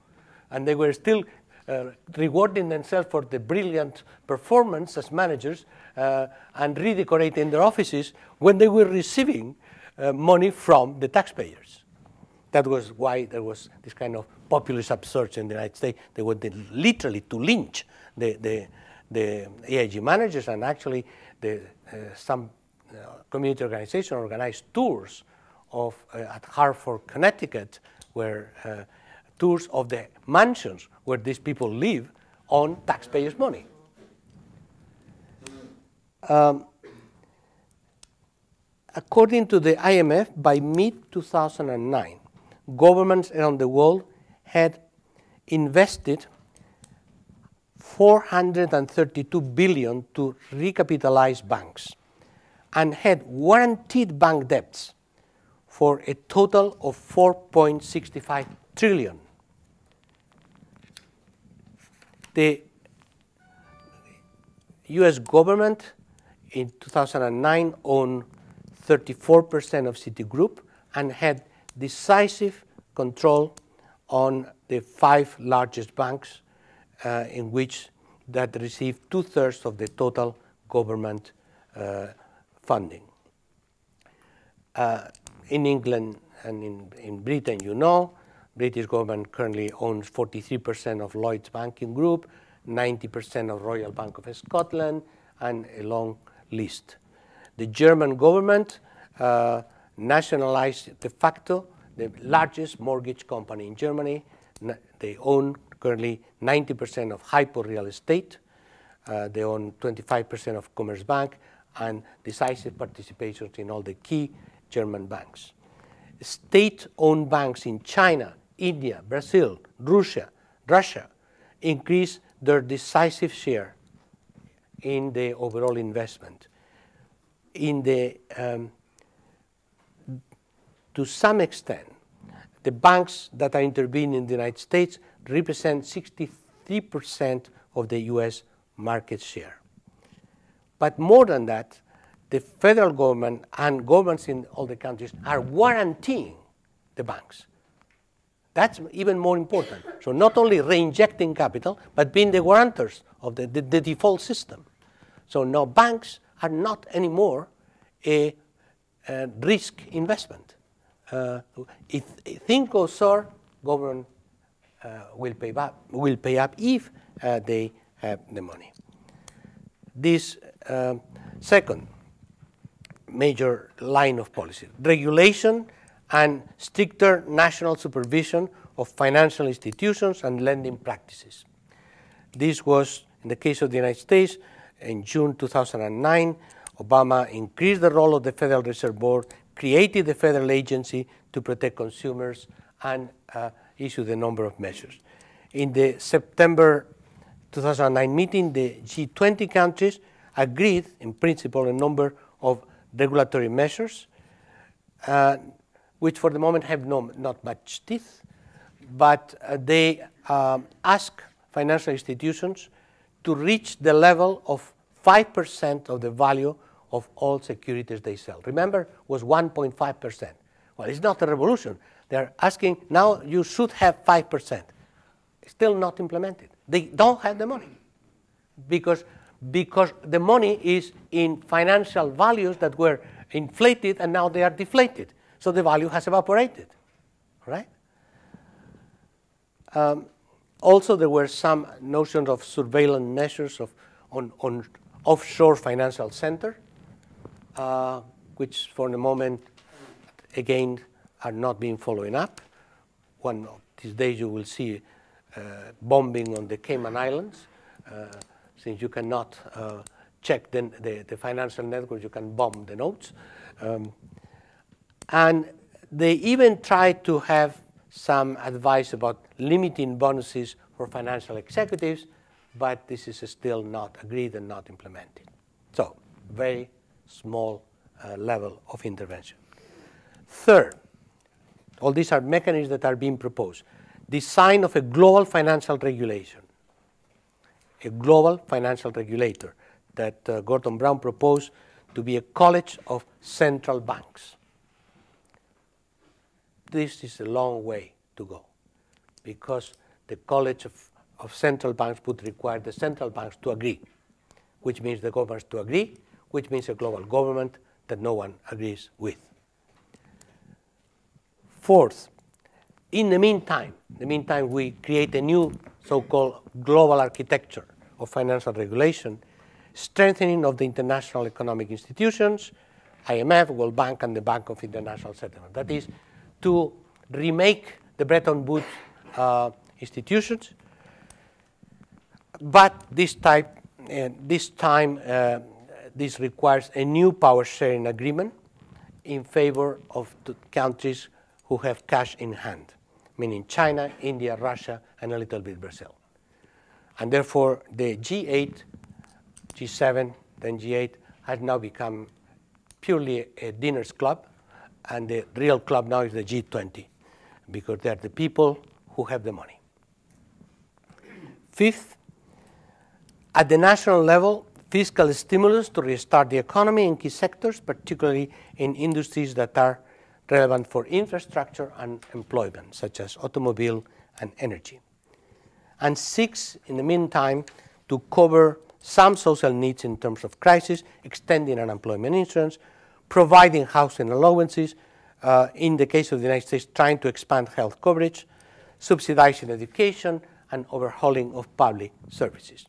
And they were still uh, rewarding themselves for the brilliant performance as managers uh, and redecorating their offices when they were receiving uh, money from the taxpayers. That was why there was this kind of populist upsurge in the United States. They wanted literally to lynch the, the, the AIG managers, and actually the uh, some uh, community organization organized tours of, uh, at Hartford, Connecticut, where tours of the mansions where these people live on taxpayers' money. Um, according to the IMF, by mid 2009, governments around the world had invested 432 billion to recapitalize banks and had warranted bank debts for a total of 4.65 trillion. The US government in 2009 owned 34% of Citigroup and had decisive control on the five largest banks uh, in which that received two-thirds of the total government uh, funding. Uh, in England and in, in Britain, you know, British government currently owns 43% of Lloyd's banking group, 90% of Royal Bank of Scotland, and a long list. The German government uh, nationalized de facto the largest mortgage company in Germany. They own currently 90% of hypo real estate. Uh, they own 25% of Commerzbank and decisive participations in all the key German banks. State-owned banks in China, India, Brazil, Russia, Russia increase their decisive share in the overall investment. In the, um, to some extent, the banks that are intervening in the United States represent 63% of the US market share. But more than that, the federal government and governments in all the countries are guaranteeing the banks. That's even more important. So not only re-injecting capital, but being the guarantors of the, the, the default system. So now banks are not anymore a, a risk investment. Uh, if, if things go sour, government will pay up. Will pay up if uh, they have the money. This um, second major line of policy: regulation and stricter national supervision of financial institutions and lending practices. This was, in the case of the United States, in June 2009, Obama increased the role of the Federal Reserve Board, created the federal agency to protect consumers, and uh, issued a number of measures. In the September 2009 meeting, the G20 countries agreed, in principle, a number of regulatory measures, uh, which for the moment have no, not much teeth, but uh, they um, ask financial institutions to reach the level of 5% of the value of all securities they sell. Remember, was 1.5%. Well, it's not a revolution. They're asking now you should have 5%. Still not implemented. They don't have the money because, because the money is in financial values that were inflated and now they are deflated. So the value has evaporated, right? Um, also, there were some notions of surveillance measures of, on, on offshore financial center, uh, which for the moment, again, are not being following up. One of these days you will see uh, bombing on the Cayman Islands. Uh, since you cannot uh, check the, the, the, financial network, you can bomb the notes. Um, and they even tried to have some advice about limiting bonuses for financial executives, but this is still not agreed and not implemented. So, very small uh, level of intervention. Third, all these are mechanisms that are being proposed. Design of a global financial regulation, a global financial regulator that uh, Gordon Brown proposed to be a college of central banks this is a long way to go because the College of, of Central Banks would require the central banks to agree, which means the governments to agree, which means a global government that no one agrees with. Fourth, in the meantime, the meantime, we create a new so-called global architecture of financial regulation, strengthening of the international economic institutions, IMF, World Bank, and the Bank of International Settlement. That is, to remake the Bretton Woods uh, institutions, but this type, uh, this time, uh, this requires a new power sharing agreement in favor of the countries who have cash in hand, meaning China, India, Russia, and a little bit Brazil. And therefore, the G8, G7, then G8 has now become purely a dinners club and the real club now is the G20 because they are the people who have the money. Fifth, at the national level, fiscal stimulus to restart the economy in key sectors, particularly in industries that are relevant for infrastructure and employment, such as automobile and energy. And six, in the meantime, to cover some social needs in terms of crisis, extending unemployment insurance, providing housing allowances, uh, in the case of the United States, trying to expand health coverage, subsidizing education, and overhauling of public services.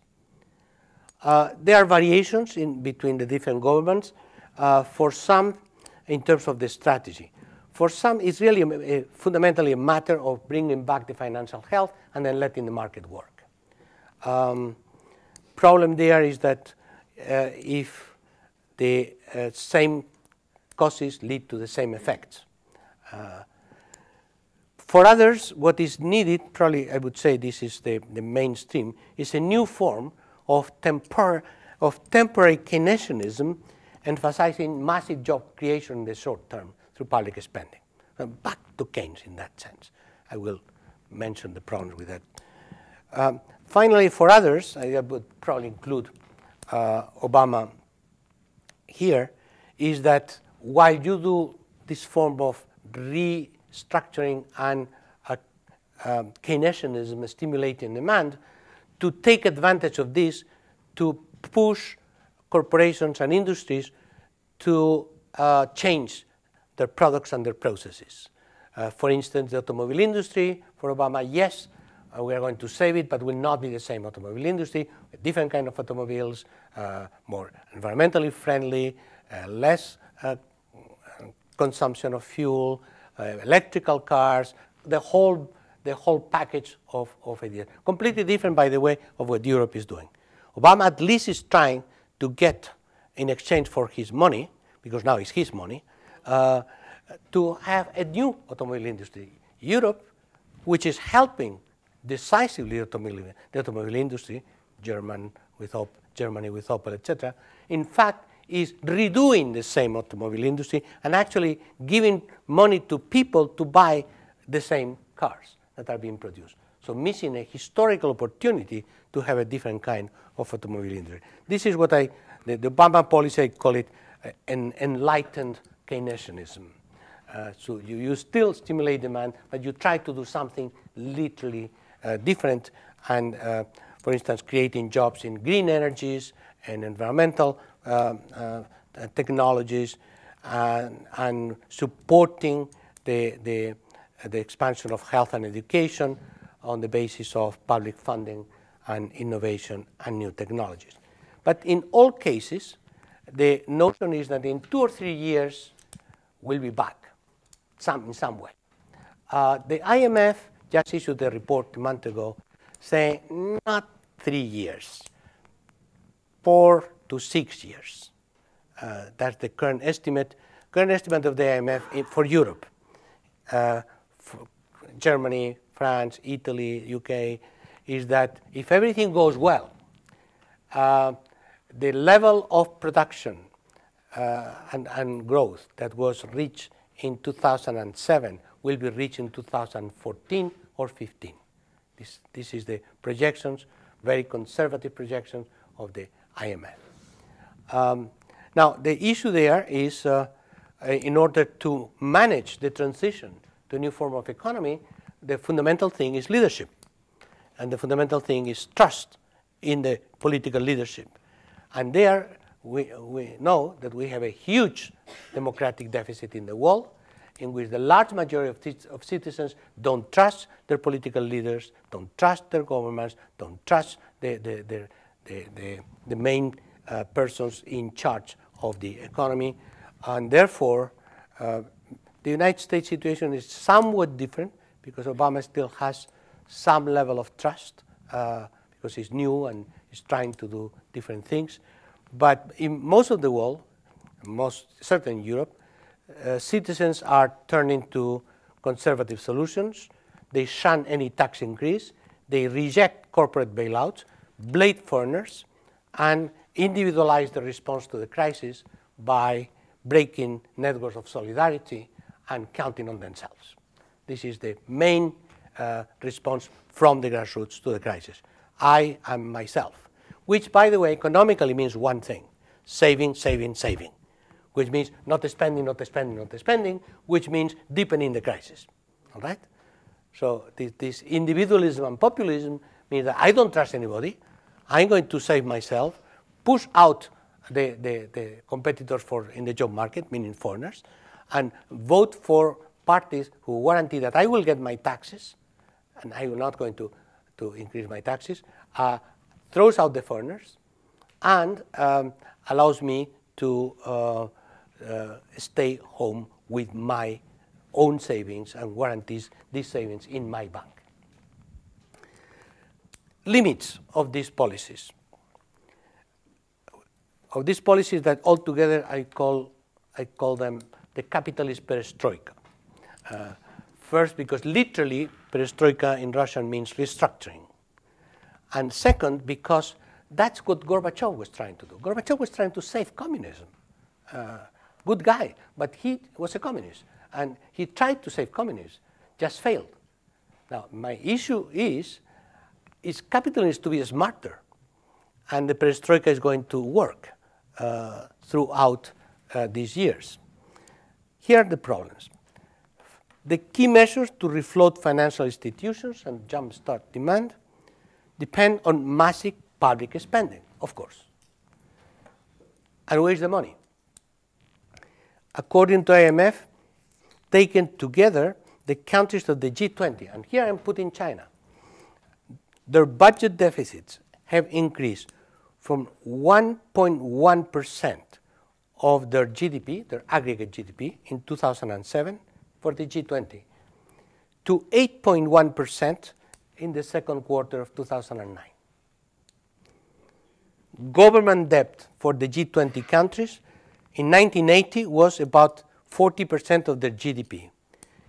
Uh, there are variations in between the different governments. Uh, for some, in terms of the strategy. For some, it's really a, a, fundamentally a matter of bringing back the financial health and then letting the market work. Um, problem there is that uh, if the uh, same causes lead to the same effects. Uh, for others, what is needed, probably I would say this is the, the mainstream, is a new form of, tempor of temporary Keynesianism emphasizing massive job creation in the short term through public spending. back to Keynes in that sense. I will mention the problems with that. Um, finally, for others, I would probably include uh, Obama here, is that while you do this form of restructuring and uh, um, Keynesianism stimulating demand to take advantage of this to push corporations and industries to uh, change their products and their processes. Uh, for instance, the automobile industry, for Obama, yes, uh, we are going to save it, but will not be the same automobile industry, different kind of automobiles, uh, more environmentally friendly, uh, less uh, consumption of fuel, uh, electrical cars, the whole, the whole package of, of ideas. Completely different, by the way, of what Europe is doing. Obama at least is trying to get, in exchange for his money, because now it's his money, uh, to have a new automobile industry. Europe, which is helping decisively the automobile, the automobile industry, German with Op, Germany with Opel, etc., in fact, is redoing the same automobile industry and actually giving money to people to buy the same cars that are being produced. So missing a historical opportunity to have a different kind of automobile industry. This is what I, the, the Obama policy, I call it uh, an enlightened Keynesianism. Uh, so you, you still stimulate demand, but you try to do something literally uh, different and, uh, for instance, creating jobs in green energies and environmental uh, uh, technologies and, and, supporting the, the, the expansion of health and education on the basis of public funding and innovation and new technologies. But in all cases, the notion is that in two or three years, we'll be back some, in some way. Uh, the IMF just issued a report a month ago saying not three years, four to six years. Uh, that's the current estimate. Current estimate of the IMF for Europe, uh, for Germany, France, Italy, UK, is that if everything goes well, uh, the level of production and, and growth that was reached in 2007 will be reached in 2014 or 15. This, this is the projections, very conservative projections of the IMF. Um, now, the issue there is uh, uh, in order to manage the transition to a new form of economy, the fundamental thing is leadership. And the fundamental thing is trust in the political leadership. And there, we, we know that we have a huge democratic deficit in the world in which the large majority of, of citizens don't trust their political leaders, don't trust their governments, don't trust the, the, the, the, the, the main uh, persons in charge of the economy. And therefore, uh, the United States situation is somewhat different because Obama still has some level of trust uh, because he's new and he's trying to do different things. But in most of the world, most certainly in Europe, uh, citizens are turning to conservative solutions. They shun any tax increase. They reject corporate bailouts, blade foreigners, and individualize the response to the crisis by breaking networks of solidarity and counting on themselves. This is the main uh, response from the grassroots to the crisis. I am myself, which, by the way, economically means one thing saving, saving, saving, which means not spending, not spending, not spending, which means deepening the crisis. All right? So, this, this individualism and populism means that I don't trust anybody. I'm going to save myself push out the, the, the competitors for in the job market, meaning foreigners, and vote for parties who guarantee that I will get my taxes, and I am not going to, to increase my taxes, uh, throws out the foreigners, and um, allows me to uh, uh, stay home with my own savings and guarantees these savings in my bank. Limits of these policies. of these policies that altogether I call, I call them the capitalist perestroika. Uh, first, because literally perestroika in Russian means restructuring. And second, because that's what Gorbachev was trying to do. Gorbachev was trying to save communism. Uh, good guy, but he was a communist. And he tried to save communism, just failed. Now, my issue is, is capitalism to be smarter? And the perestroika is going to work uh, throughout uh, these years. Here are the problems. The key measures to refloat financial institutions and jumpstart demand depend on massive public spending, of course. And where's the money? According to IMF, taken together, the countries of the G20, and here I'm putting China, their budget deficits have increased from 1.1% of their GDP, their aggregate GDP, in 2007 for the G20 to 8.1% in the second quarter of 2009. Government debt for the G20 countries in 1980 was about 40% of their GDP.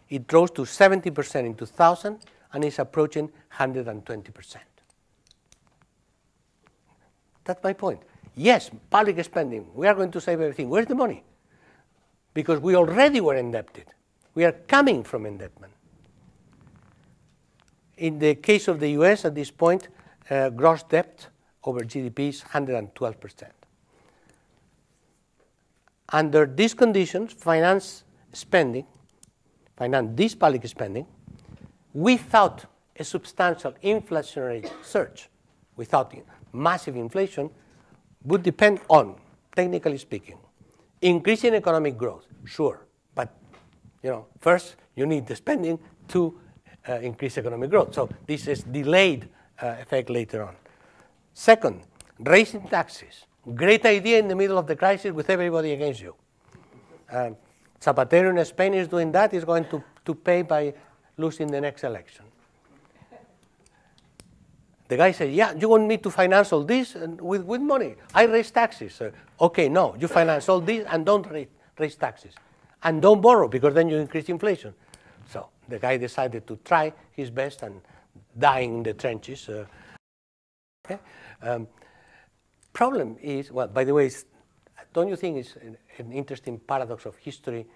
It rose to 70% in 2000 and is approaching 120%. That's my point. Yes, public spending, we are going to save everything. Where's the money? Because we already were indebted. We are coming from indebtment. In the case of the US at this point, uh, gross debt over GDP is 112%. Under these conditions, finance spending, finance this public spending, without a substantial inflationary surge, without massive inflation, would depend on, technically speaking, increasing economic growth, sure, but you know, first you need the spending to uh, increase economic growth. So this is delayed uh, effect later on. Second, raising taxes. Great idea in the middle of the crisis with everybody against you. Um, Zapatero in Spain is doing that. He's going to, to pay by losing the next election. The guy said, yeah, you want me to finance all this with, with money. I raise taxes. Uh, okay, no, you finance all this and don't raise, raise taxes. And don't borrow because then you increase inflation. The guy decided to try his best and dying in the trenches. Uh, okay? um, problem is, well, by the way, don't you think it's an, an interesting paradox of history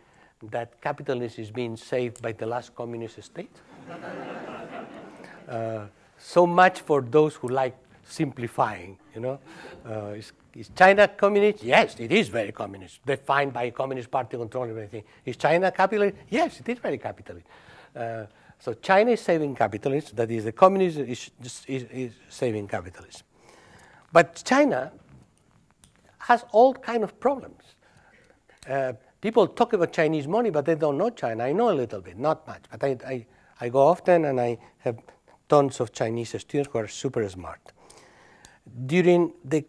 that capitalism is being saved by the last communist state? uh, so much for those who like simplifying, you know. Uh, is, is, China communist? Yes, it is very communist, defined by a Communist Party controlling everything. Is China capitalist? Yes, it is very capitalist. Uh, so China is saving capitalism, that is, the communism is, is, is saving capitalism. But China has all kind of problems. Uh, people talk about Chinese money, but they don't know China. I know a little bit, not much, but I, I, I go often and I have tons of Chinese students who are super smart. During the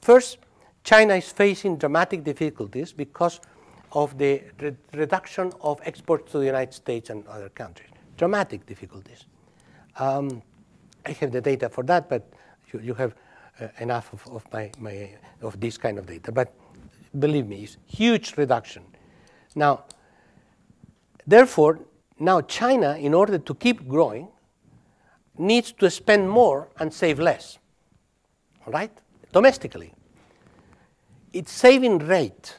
first, China is facing dramatic difficulties because of the re reduction of exports to the United States and other countries. Dramatic difficulties. Um, I have the data for that, but you, you have uh, enough of, of, my, my, of this kind of data. But believe me, it's huge reduction. Now, therefore, now China, in order to keep growing, needs to spend more and save less, all right, domestically. Its saving rate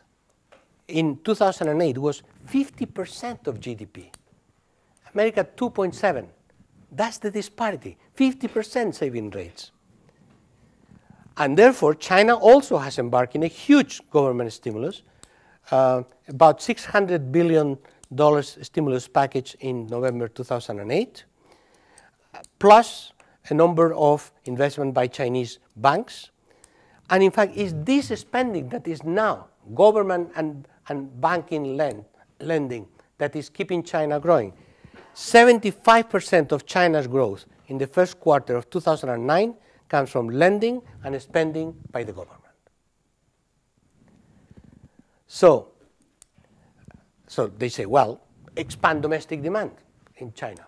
in 2008 was 50% of GDP. America 2.7. That's the disparity, 50% saving rates. And therefore, China also has embarked in a huge government stimulus, uh, about $600 billion stimulus package in November 2008 plus a number of investment by Chinese banks. And in fact, it's this spending that is now government and, and banking lend, lending that is keeping China growing. 75% of China's growth in the first quarter of 2009 comes from lending and spending by the government. So, so they say, well, expand domestic demand in China.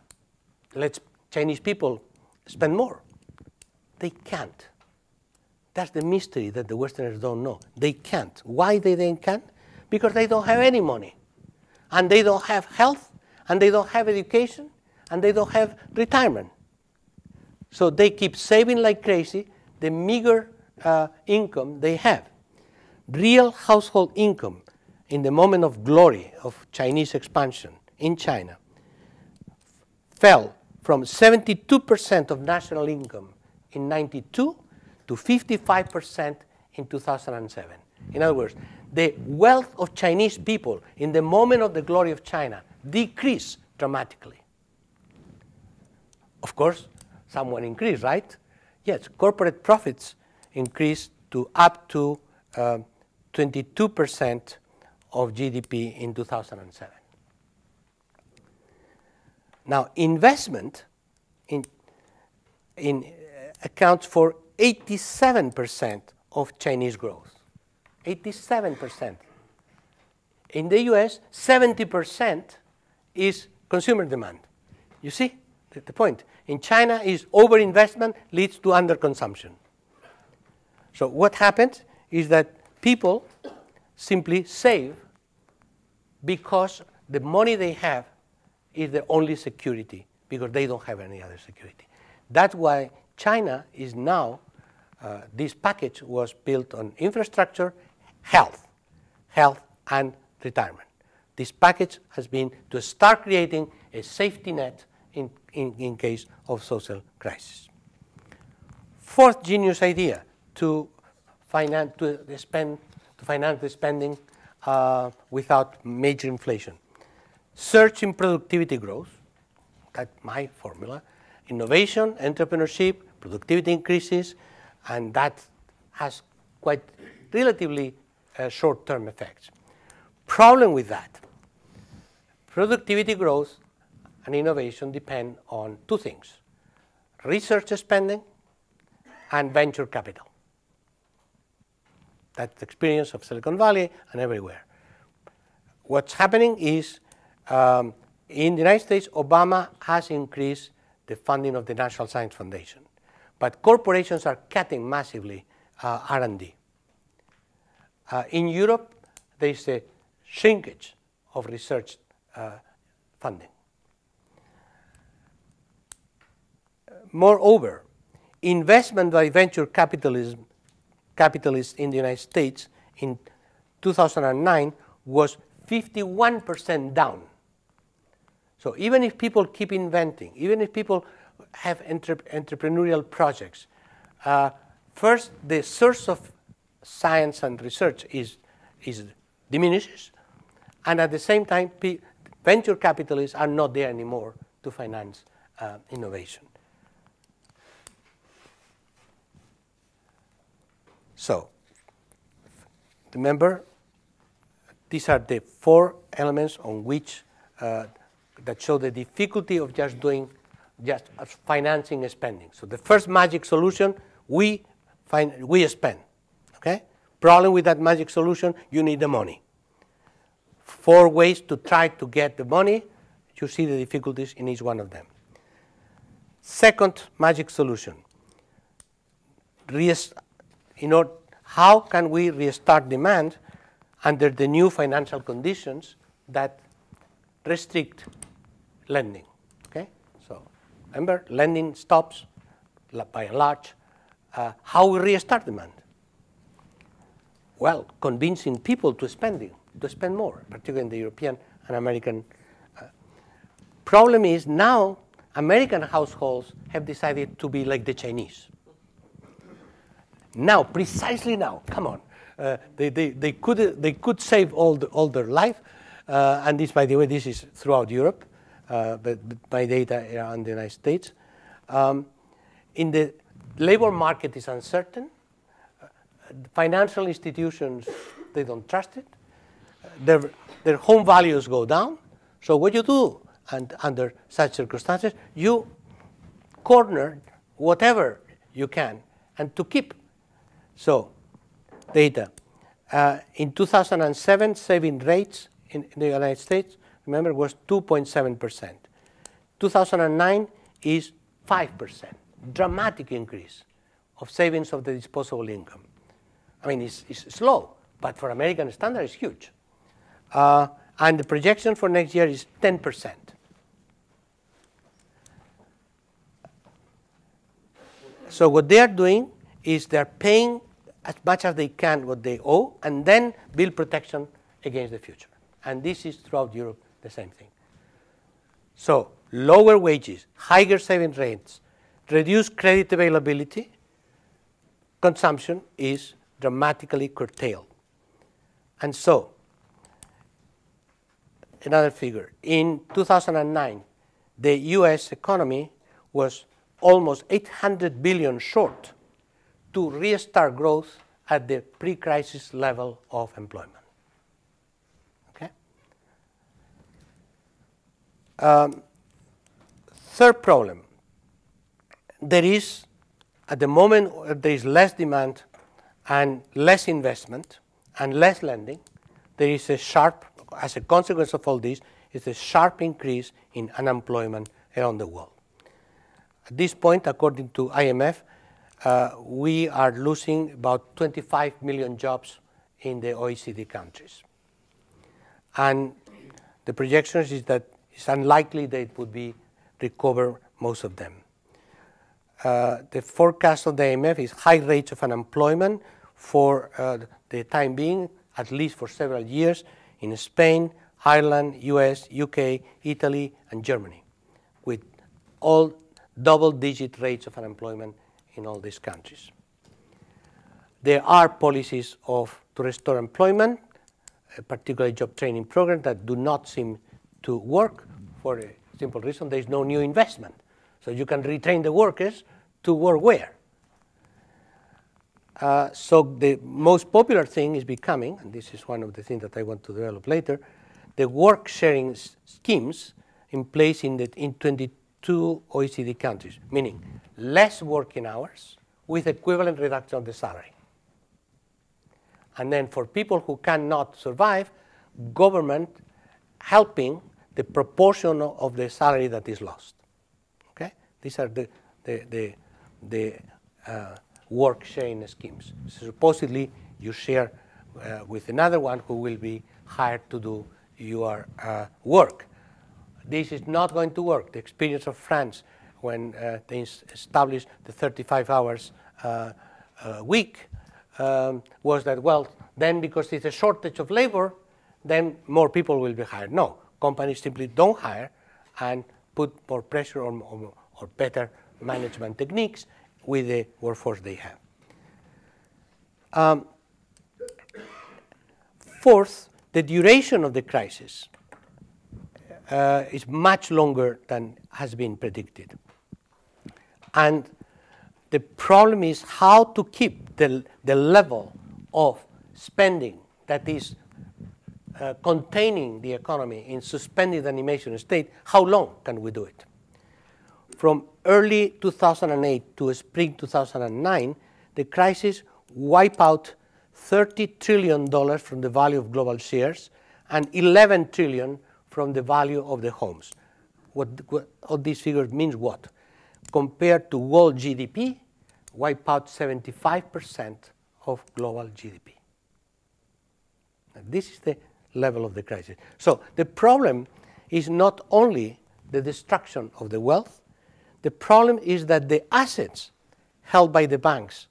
Let's Chinese people spend more. They can't. That's the mystery that the Westerners don't know. They can't. Why they, they can't? Because they don't have any money. And they don't have health, and they don't have education, and they don't have retirement. So they keep saving like crazy the meager uh, income they have. Real household income in the moment of glory of Chinese expansion in China fell from 72% of national income in 92 to 55% in 2007. In other words, the wealth of Chinese people in the moment of the glory of China decreased dramatically. Of course, somewhat increased, right? Yes, corporate profits increased to up to 22% uh, of GDP in 2007. Now, investment in, in, uh, accounts for 87% of Chinese growth. 87%. In the US, 70% is consumer demand. You see the, the point? In China, is overinvestment leads to underconsumption. So what happens is that people simply save because the money they have is the only security because they don't have any other security. That's why China is now, uh, this package was built on infrastructure, health, health and retirement. This package has been to start creating a safety net in, in, in case of social crisis. Fourth genius idea to finance, to spend, to finance the spending uh, without major inflation. Search in productivity growth, that's my formula. Innovation, entrepreneurship, productivity increases, and that has quite relatively uh, short-term effects. Problem with that, productivity growth and innovation depend on two things, research spending and venture capital. That's the experience of Silicon Valley and everywhere. What's happening is um, in the United States, Obama has increased the funding of the National Science Foundation, but corporations are cutting massively uh, R&D. Uh, in Europe, there is a shrinkage of research uh, funding. Moreover, investment by venture capitalism, capitalists in the United States in 2009 was 51% down. So even if people keep inventing, even if people have entre entrepreneurial projects, uh, first the source of science and research is, is diminishes, and at the same time, venture capitalists are not there anymore to finance uh, innovation. So, remember, these are the four elements on which uh, that show the difficulty of just doing just financing and spending. So the first magic solution, we find we spend. Okay? Problem with that magic solution, you need the money. Four ways to try to get the money. You see the difficulties in each one of them. Second magic solution, you know, how can we restart demand under the new financial conditions that restrict lending? Okay, so remember, lending stops by and large. Uh, how we restart demand? Well, convincing people to spending, to spend more, particularly in the European and American. Uh, problem is now American households have decided to be like the Chinese. Now, precisely now, come on. Uh, they, they, they, could, they could save all, the, all their life. Uh, and this, by the way, this is throughout Europe, uh, but, but, my data around the United States. Um, in the labor market is uncertain. Financial institutions, they don't trust it. Their, their home values go down. So what you do and under such circumstances, you corner whatever you can and to keep so, data. Uh, in 2007, saving rates in, in, the United States, remember, was 2.7%. 2009 is 5%, dramatic increase of savings of the disposable income. I mean, it's, it's slow, but for American standard, it's huge. Uh, and the projection for next year is 10%. So what they are doing is they're paying as much as they can what they owe and then build protection against the future. And this is throughout Europe the same thing. So lower wages, higher saving rates, reduced credit availability, consumption is dramatically curtailed. And so, another figure, in 2009, the US economy was almost 800 billion short to restart growth at the pre-crisis level of employment. Okay? Um, third problem, there is, at the moment, there is less demand and less investment and less lending. There is a sharp, as a consequence of all this, is a sharp increase in unemployment around the world. At this point, according to IMF, uh, we are losing about 25 million jobs in the OECD countries. And the projections is that it's unlikely that it would be recover most of them. Uh, the forecast of the IMF is high rates of unemployment for uh, the time being, at least for several years, in Spain, Ireland, US, UK, Italy, and Germany, with all double-digit rates of unemployment in all these countries. There are policies of to restore employment, particularly job training programs that do not seem to work for a simple reason. There is no new investment. So you can retrain the workers to work where? Uh, so the most popular thing is becoming, and this is one of the things that I want to develop later, the work sharing schemes in place in, the, in 22 OECD countries, meaning less working hours with equivalent reduction of the salary. And then for people who cannot survive, government helping the proportion of the salary that is lost. Okay? These are the, the, the, the uh, work sharing schemes. Supposedly, you share uh, with another one who will be hired to do your uh, work. This is not going to work. The experience of France when uh, they established the 35 hours uh, uh, week um, was that, well, then because there's a shortage of labor, then more people will be hired. No, companies simply don't hire and put more pressure on, on or better management techniques with the workforce they have. Um, fourth, the duration of the crisis uh, is much longer than has been predicted. And the problem is how to keep the, the level of spending that is uh, containing the economy in suspended animation state, how long can we do it? From early 2008 to spring 2009, the crisis wiped out $30 trillion from the value of global shares and 11 trillion from the value of the homes. What, what all these figures means what? Compared to world GDP, wipe out 75% of global GDP. This is the level of the crisis. So the problem is not only the destruction of the wealth, the problem is that the assets held by the banks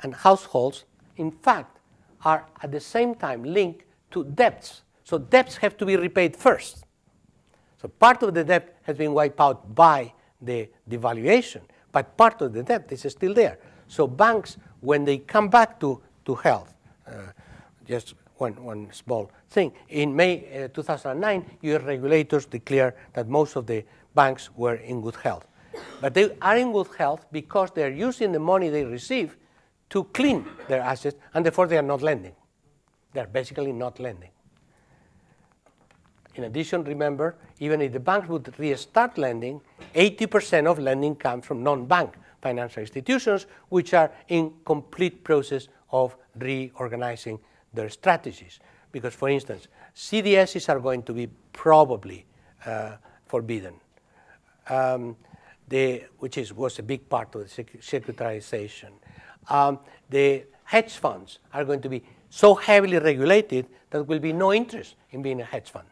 and households, in fact, are at the same time linked to debts. So debts have to be repaid first. So part of the debt has been wiped out by the devaluation, but part of the debt is still there. So banks, when they come back to, to health, uh, just one, one small thing. In May uh, 2009, US regulators declared that most of the banks were in good health. But they are in good health because they're using the money they receive to clean their assets, and therefore they are not lending. They're basically not lending. In addition, remember, even if the banks would restart lending, 80% of lending comes from non-bank financial institutions, which are in complete process of reorganizing their strategies. Because, for instance, CDSs are going to be probably uh, forbidden. Um, which is, was a big part of the securitization. Um, the hedge funds are going to be so heavily regulated that there will be no interest in being a hedge fund.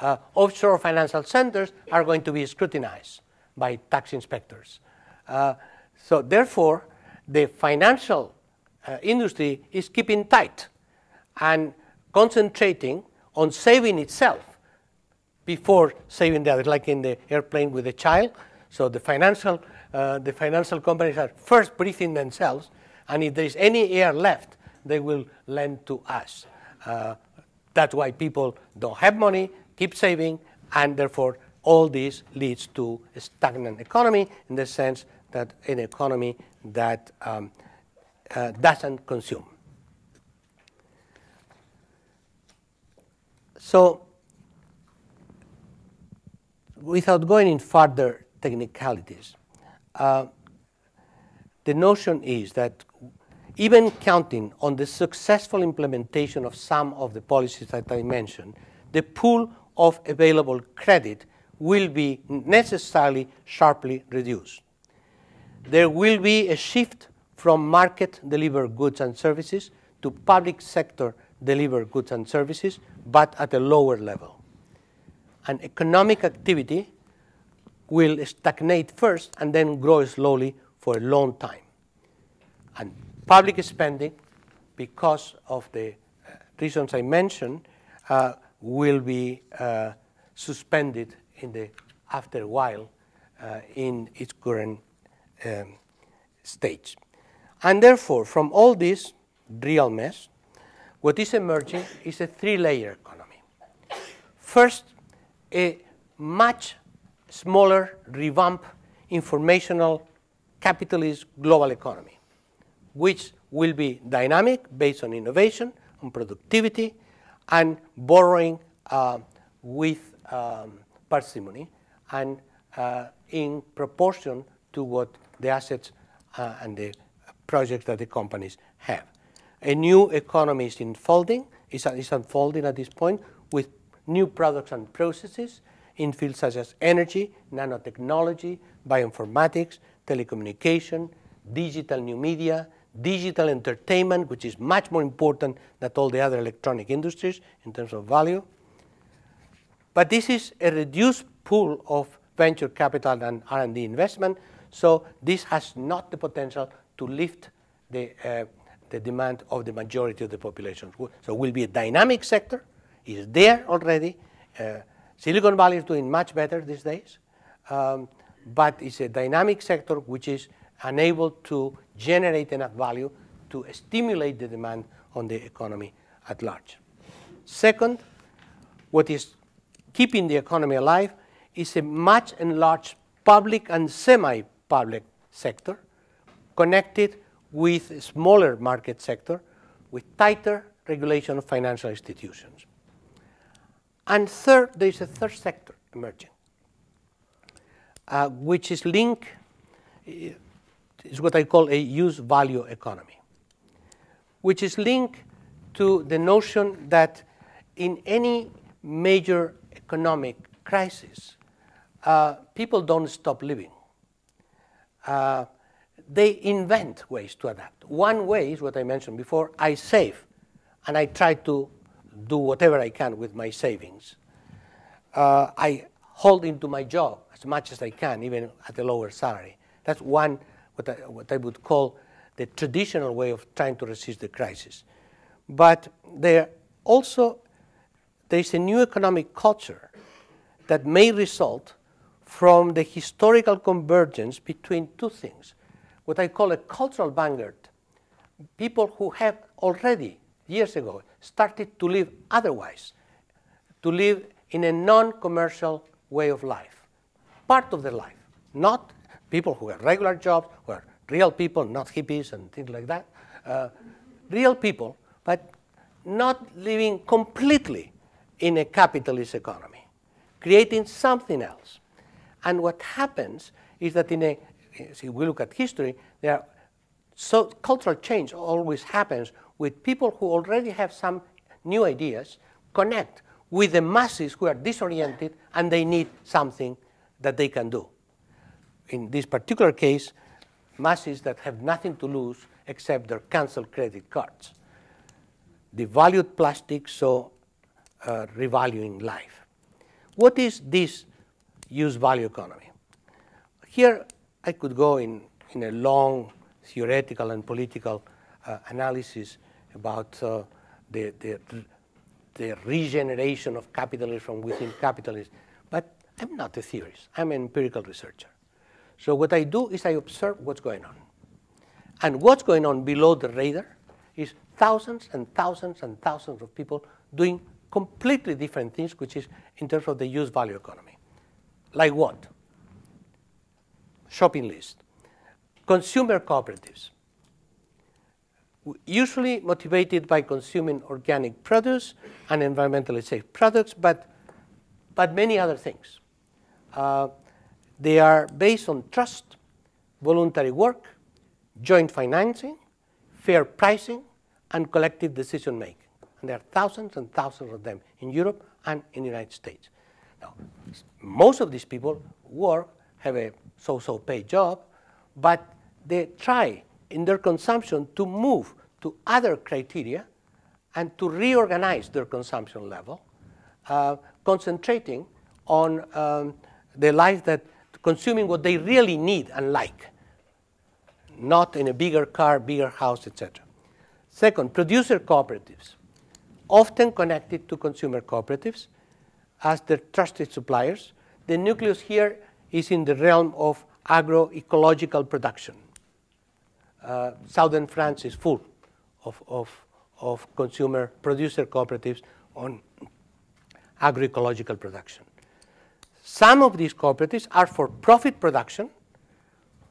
Uh, offshore financial centers are going to be scrutinized by tax inspectors. Uh, so therefore, the financial uh, industry is keeping tight and concentrating on saving itself before saving the others, like in the airplane with the child. So the financial, uh, the financial companies are first breathing themselves, and if there is any air left, they will lend to us. Uh, that's why people don't have money, keep saving, and therefore all this leads to a stagnant economy in the sense that an economy that um, uh, doesn't consume. So, without going in further technicalities, uh, the notion is that even counting on the successful implementation of some of the policies that I mentioned, the pool of available credit will be necessarily sharply reduced. There will be a shift from market delivered goods and services to public sector delivered goods and services, but at a lower level. And economic activity will stagnate first and then grow slowly for a long time. And public spending, because of the uh, reasons I mentioned, uh, will be uh, suspended in the after a while uh, in its current um, stage. And therefore, from all this real mess, what is emerging is a three-layer economy. First, a much smaller, revamped, informational, capitalist global economy, which will be dynamic based on innovation, on productivity, and borrowing uh, with um, parsimony and uh, in proportion to what the assets uh, and the projects that the companies have. A new economy is unfolding, is, is unfolding at this point with new products and processes in fields such as energy, nanotechnology, bioinformatics, telecommunication, digital new media, digital entertainment, which is much more important than all the other electronic industries in terms of value. But this is a reduced pool of venture capital and R&D investment, so this has not the potential to lift the, uh, the demand of the majority of the population. So it will be a dynamic sector, is there already. Uh, Silicon Valley is doing much better these days, um, but it's a dynamic sector which is unable to generate enough value to stimulate the demand on the economy at large. Second, what is keeping the economy alive is a much enlarged public and semi-public sector connected with a smaller market sector with tighter regulation of financial institutions. And third, there is a third sector emerging, uh, which is linked, is what I call a use value economy, which is linked to the notion that in any major economic crisis, uh, people don't stop living. Uh, they invent ways to adapt. One way is what I mentioned before I save, and I try to do whatever I can with my savings. Uh, I hold into my job as much as I can, even at a lower salary. That's one, what I, what I would call the traditional way of trying to resist the crisis. But there also there is a new economic culture that may result from the historical convergence between two things what I call a cultural vanguard, people who have already, years ago, started to live otherwise, to live in a non-commercial way of life, part of their life, not people who have regular jobs, who are real people, not hippies and things like that, uh, real people, but not living completely in a capitalist economy, creating something else. And what happens is that in a if we look at history, there are, so cultural change always happens with people who already have some new ideas connect with the masses who are disoriented and they need something that they can do. in this particular case, masses that have nothing to lose except their canceled credit cards. Devalued plastic, so uh, revaluing life. What is this use value economy? Here, I could go in, in a long theoretical and political uh, analysis about uh, the, the, the regeneration of capitalism from within capitalism, but I'm not a theorist. I'm an empirical researcher. So what I do is I observe what's going on. And what's going on below the radar is thousands and thousands and thousands of people doing completely different things, which is in terms of the use value economy. Like what? Shopping list. Consumer cooperatives. Usually motivated by consuming organic produce and environmentally safe products, but, but many other things. Uh, they are based on trust, voluntary work, joint financing, fair pricing, and collective decision making. And there are thousands and thousands of them in Europe and in the United States. Now, most of these people work, have a so-so paid job, but they try in their consumption to move to other criteria and to reorganize their consumption level, uh, concentrating on um, the life that consuming what they really need and like, not in a bigger car, bigger house, etc. Second, producer cooperatives, often connected to consumer cooperatives as their trusted suppliers. The nucleus here is in the realm of agroecological production. Uh, southern France is full of, of, of consumer producer cooperatives on agroecological production. Some of these cooperatives are for profit production,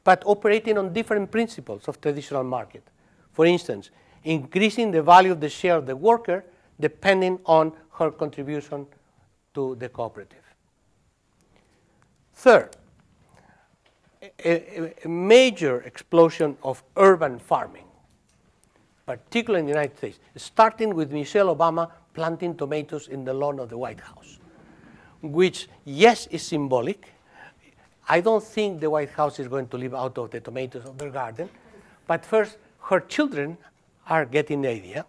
but operating on different principles of traditional market. For instance, increasing the value of the share of the worker depending on her contribution to the cooperative. Third, a, a, major explosion of urban farming, particularly in the United States, starting with Michelle Obama planting tomatoes in the lawn of the White House which, yes, is symbolic. I don't think the White House is going to live out of the tomatoes of their garden. But first, her children are getting the idea.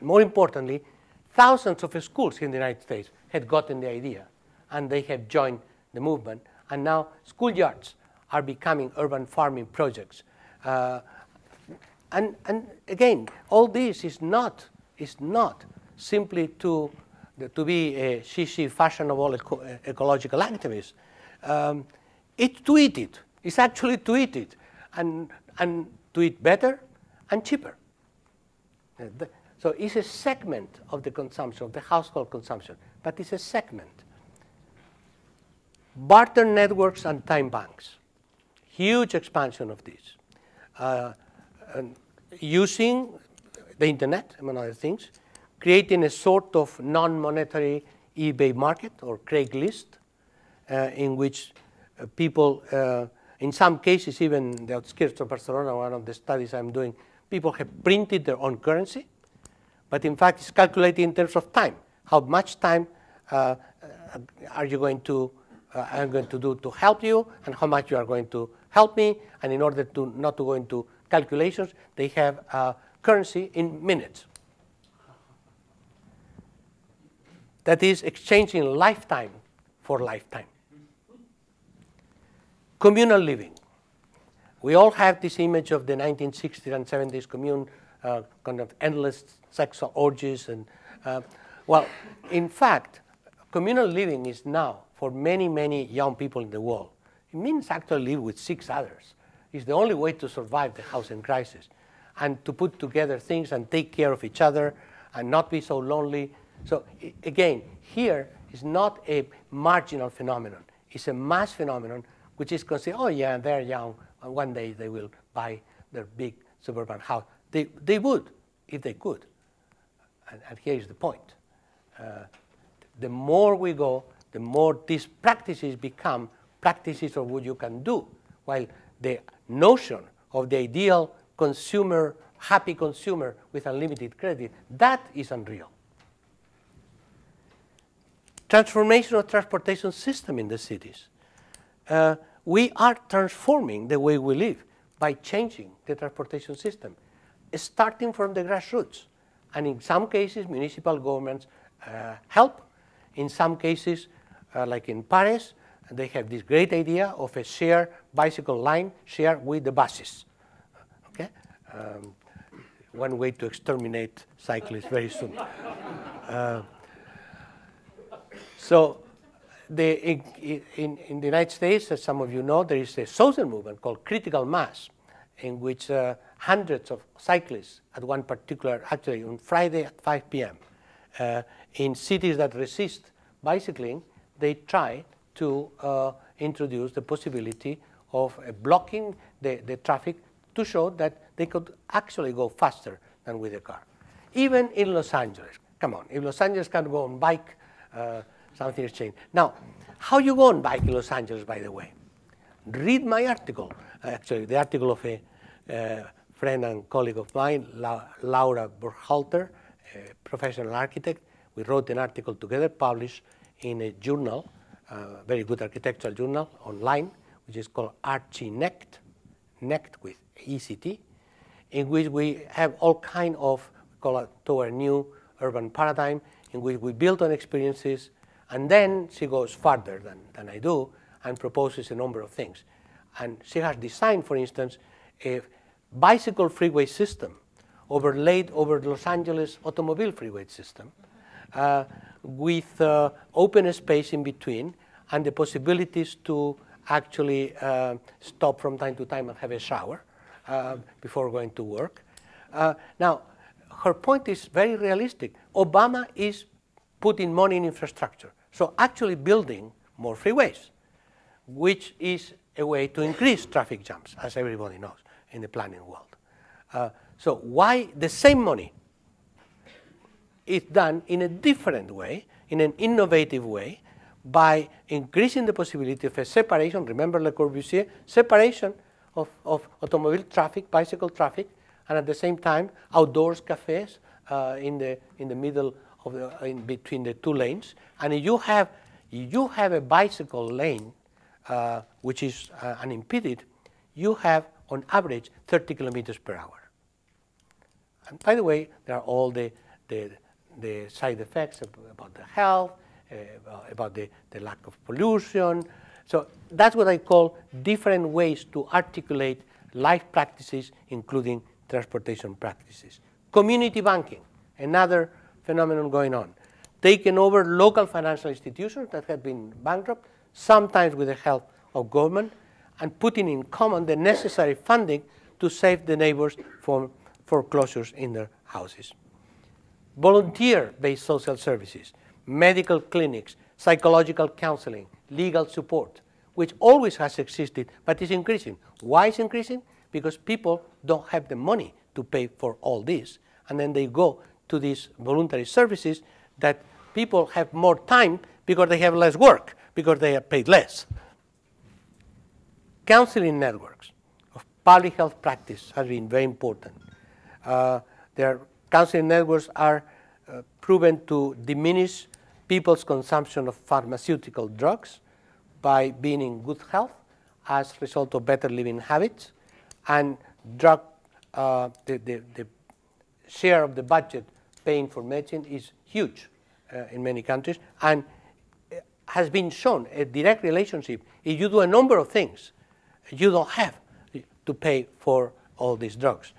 More importantly, thousands of schools in the United States had gotten the idea, and they have joined the movement. And now schoolyards are becoming urban farming projects. Uh, and, and again, all this is not, is not simply to to be a CC fashionable eco ecological activist. Um, it's tweeted. It's actually tweeted, and and tweet better and cheaper. Uh, so it's a segment of the consumption, of the household consumption, but it's a segment. Barter networks and time banks, huge expansion of this. Uh, using the internet, among other things, creating a sort of non-monetary eBay market or Craigslist uh, in which uh, people, uh, in some cases even the outskirts of Barcelona, one of the studies I'm doing, people have printed their own currency, but in fact it's calculated in terms of time. How much time uh, uh, are you going to, uh, I'm going to do to help you and how much you are going to help me. And in order to not to go into calculations, they have currency in minutes. that is exchanging lifetime for lifetime. Communal living. We all have this image of the 1960s and 70s commune, uh, kind of endless sexual orgies. And, uh, well, in fact, communal living is now, for many, many young people in the world, it means actually live with six others. It's the only way to survive the housing crisis and to put together things and take care of each other and not be so lonely so again, here is not a marginal phenomenon. It's a mass phenomenon, which is considered, oh yeah, they're young, and one day they will buy their big suburban house. They, they would, if they could. And, and here is the point. Uh, the more we go, the more these practices become practices of what you can do, while the notion of the ideal consumer, happy consumer with unlimited credit, that is unreal transformation of transportation system in the cities. Uh, we are transforming the way we live by changing the transportation system, starting from the grassroots. And in some cases, municipal governments uh, help. In some cases, like in Paris, they have this great idea of a shared bicycle line shared with the buses. Okay? Um, one way to exterminate cyclists very soon. Uh, so the, in, in, in, the United States, as some of you know, there is a social movement called critical mass, in which uh, hundreds of cyclists at one particular, actually on Friday at 5 p.m., uh, in cities that resist bicycling, they try to uh, introduce the possibility of uh, blocking the, the traffic to show that they could actually go faster than with a car. Even in Los Angeles, come on, if Los Angeles can go on bike, uh, something has changed. Now, how you go on bike in Los Angeles, by the way? Read my article, actually, the article of a uh, friend and colleague of mine, La Laura Burkhalter, a professional architect. We wrote an article together, published in a journal, a very good architectural journal online, which is called ArchiNect, NECT with ECT, in which we have all kind of, call it, a new urban paradigm, in which we build on experiences, and then she goes further than, than I do and proposes a number of things. And she has designed, for instance, a bicycle freeway system overlaid over Los Angeles automobile freeway system uh, with uh, open space in between and the possibilities to actually uh, stop from time to time and have a shower uh, before going to work. Uh, now, her point is very realistic. Obama is putting money in infrastructure. So actually building more freeways, which is a way to increase traffic jams, as everybody knows in the planning world. Uh, so why the same money is done in a different way, in an innovative way, by increasing the possibility of a separation, remember Le Corbusier, separation of, of automobile traffic, bicycle traffic, and at the same time outdoors cafes uh, in, the, in the middle of the, in between the two lanes. And you have, you have a bicycle lane uh, which is uh, unimpeded, you have on average 30 kilometers per hour. And by the way, there are all the, the, the side effects about the health, uh, about the, the lack of pollution. So that's what I call different ways to articulate life practices, including transportation practices. Community banking, another phenomenon going on. Taking over local financial institutions that have been bankrupt, sometimes with the help of government, and putting in common the necessary funding to save the neighbors from foreclosures in their houses. Volunteer-based social services, medical clinics, psychological counseling, legal support, which always has existed, but is increasing. Why is increasing? Because people don't have the money to pay for all this. And then they go to these voluntary services that people have more time because they have less work, because they are paid less. Counseling networks of public health practice has been very important. Uh, their counseling networks are uh, proven to diminish people's consumption of pharmaceutical drugs by being in good health as a result of better living habits and drug uh, the, the, the, share of the budget paying for medicine is huge uh, in many countries and has been shown a direct relationship. If you do a number of things, you don't have to pay for all these drugs.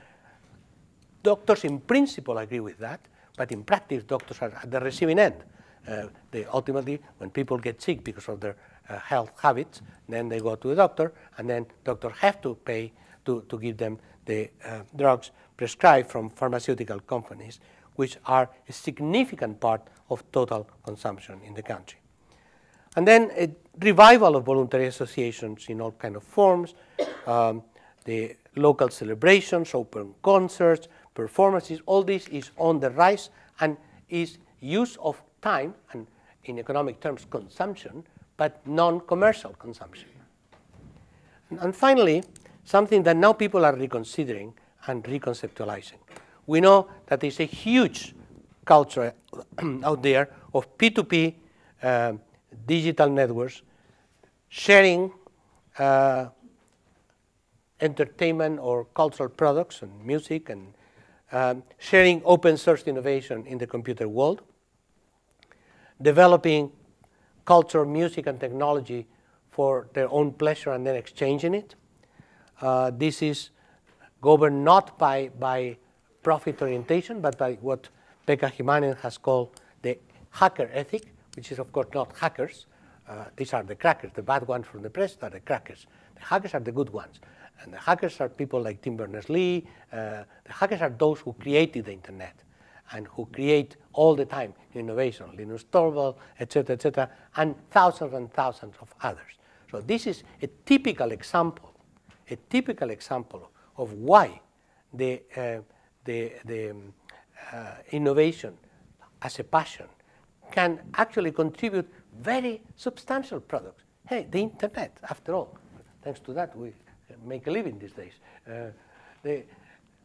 Doctors, in principle, agree with that, but in practice, doctors are at the receiving end. Uh, they ultimately, when people get sick because of their uh, health habits, then they go to the doctor, and then doctors have to pay to, to give them the uh, drugs prescribed from pharmaceutical companies, which are a significant part of total consumption in the country. And then a revival of voluntary associations in all kind of forms, um, the local celebrations, open concerts, performances, all this is on the rise and is use of time and in economic terms consumption, but non-commercial consumption. And finally, something that now people are reconsidering and reconceptualizing. We know that there's a huge culture out there of P2P uh, digital networks sharing uh, entertainment or cultural products and music and um, sharing open source innovation in the computer world, developing culture, music, and technology for their own pleasure and then exchanging it. Uh, this is governed not by, by profit orientation, but by what Pekka Himanen has called the hacker ethic, which is, of course, not hackers. Uh, these are the crackers. The bad ones from the press are the crackers. The hackers are the good ones. And the hackers are people like Tim Berners-Lee. Uh, the hackers are those who created the internet and who create all the time innovation, Linus Torvald, etc., etc., and thousands and thousands of others. So this is a typical example, a typical example of why the, uh, the, the um, uh, innovation as a passion can actually contribute very substantial products. Hey, the internet, after all, thanks to that we make a living these days. Uh, the,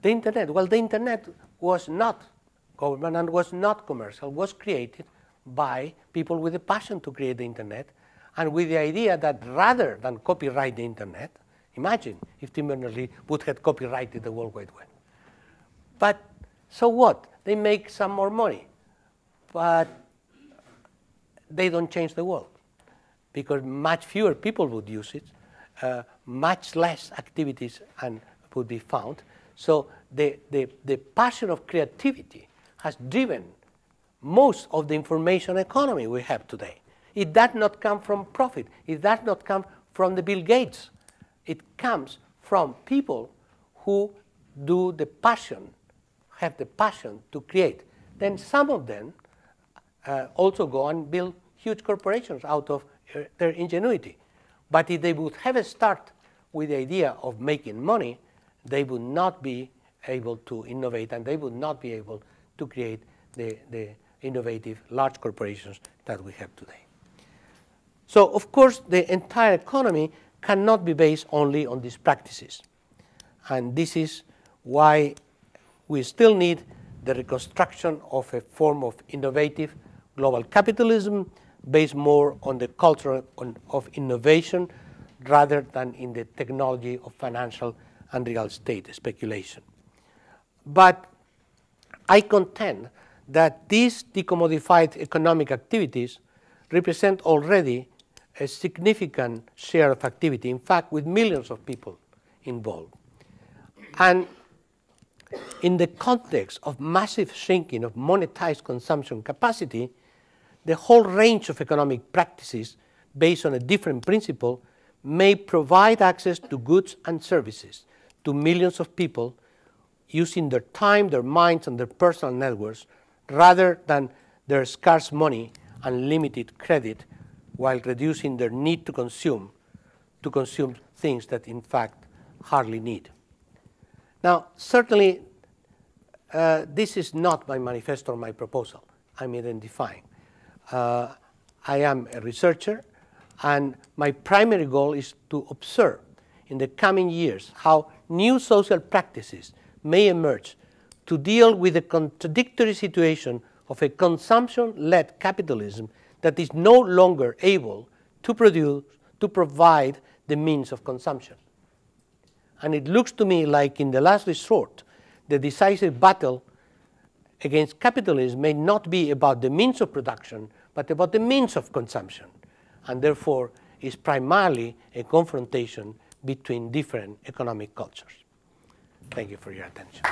the internet, well, the internet was not government and was not commercial, was created by people with a passion to create the internet and with the idea that rather than copyright the internet, imagine if Tim Berners-Lee would have copyrighted the World Wide Web. But so what? They make some more money, but they don't change the world because much fewer people would use it, uh, much less activities and would be found. So the, the, the passion of creativity has driven most of the information economy we have today. It does not come from profit. It does not come from the Bill Gates. It comes from people who do the passion, have the passion to create. Then some of them uh, also go and build huge corporations out of uh, their ingenuity. But if they would have a start with the idea of making money, they would not be able to innovate and they would not be able to create the, the innovative large corporations that we have today. So, of course, the entire economy cannot be based only on these practices. And this is why we still need the reconstruction of a form of innovative global capitalism based more on the culture of innovation rather than in the technology of financial and real estate speculation. But I contend that these decommodified economic activities represent already a significant share of activity, in fact, with millions of people involved. And in the context of massive shrinking of monetized consumption capacity, the whole range of economic practices based on a different principle may provide access to goods and services to millions of people using their time, their minds, and their personal networks rather than their scarce money and limited credit while reducing their need to consume to consume things that in fact hardly need. Now, certainly, uh, this is not my manifesto or my proposal. I'm identifying. Uh, I am a researcher, and my primary goal is to observe in the coming years how new social practices may emerge to deal with the contradictory situation of a consumption led capitalism that is no longer able to produce, to provide the means of consumption. And it looks to me like, in the last resort, the decisive battle against capitalism may not be about the means of production, but about the means of consumption, and therefore is primarily a confrontation between different economic cultures. Thank you for your attention.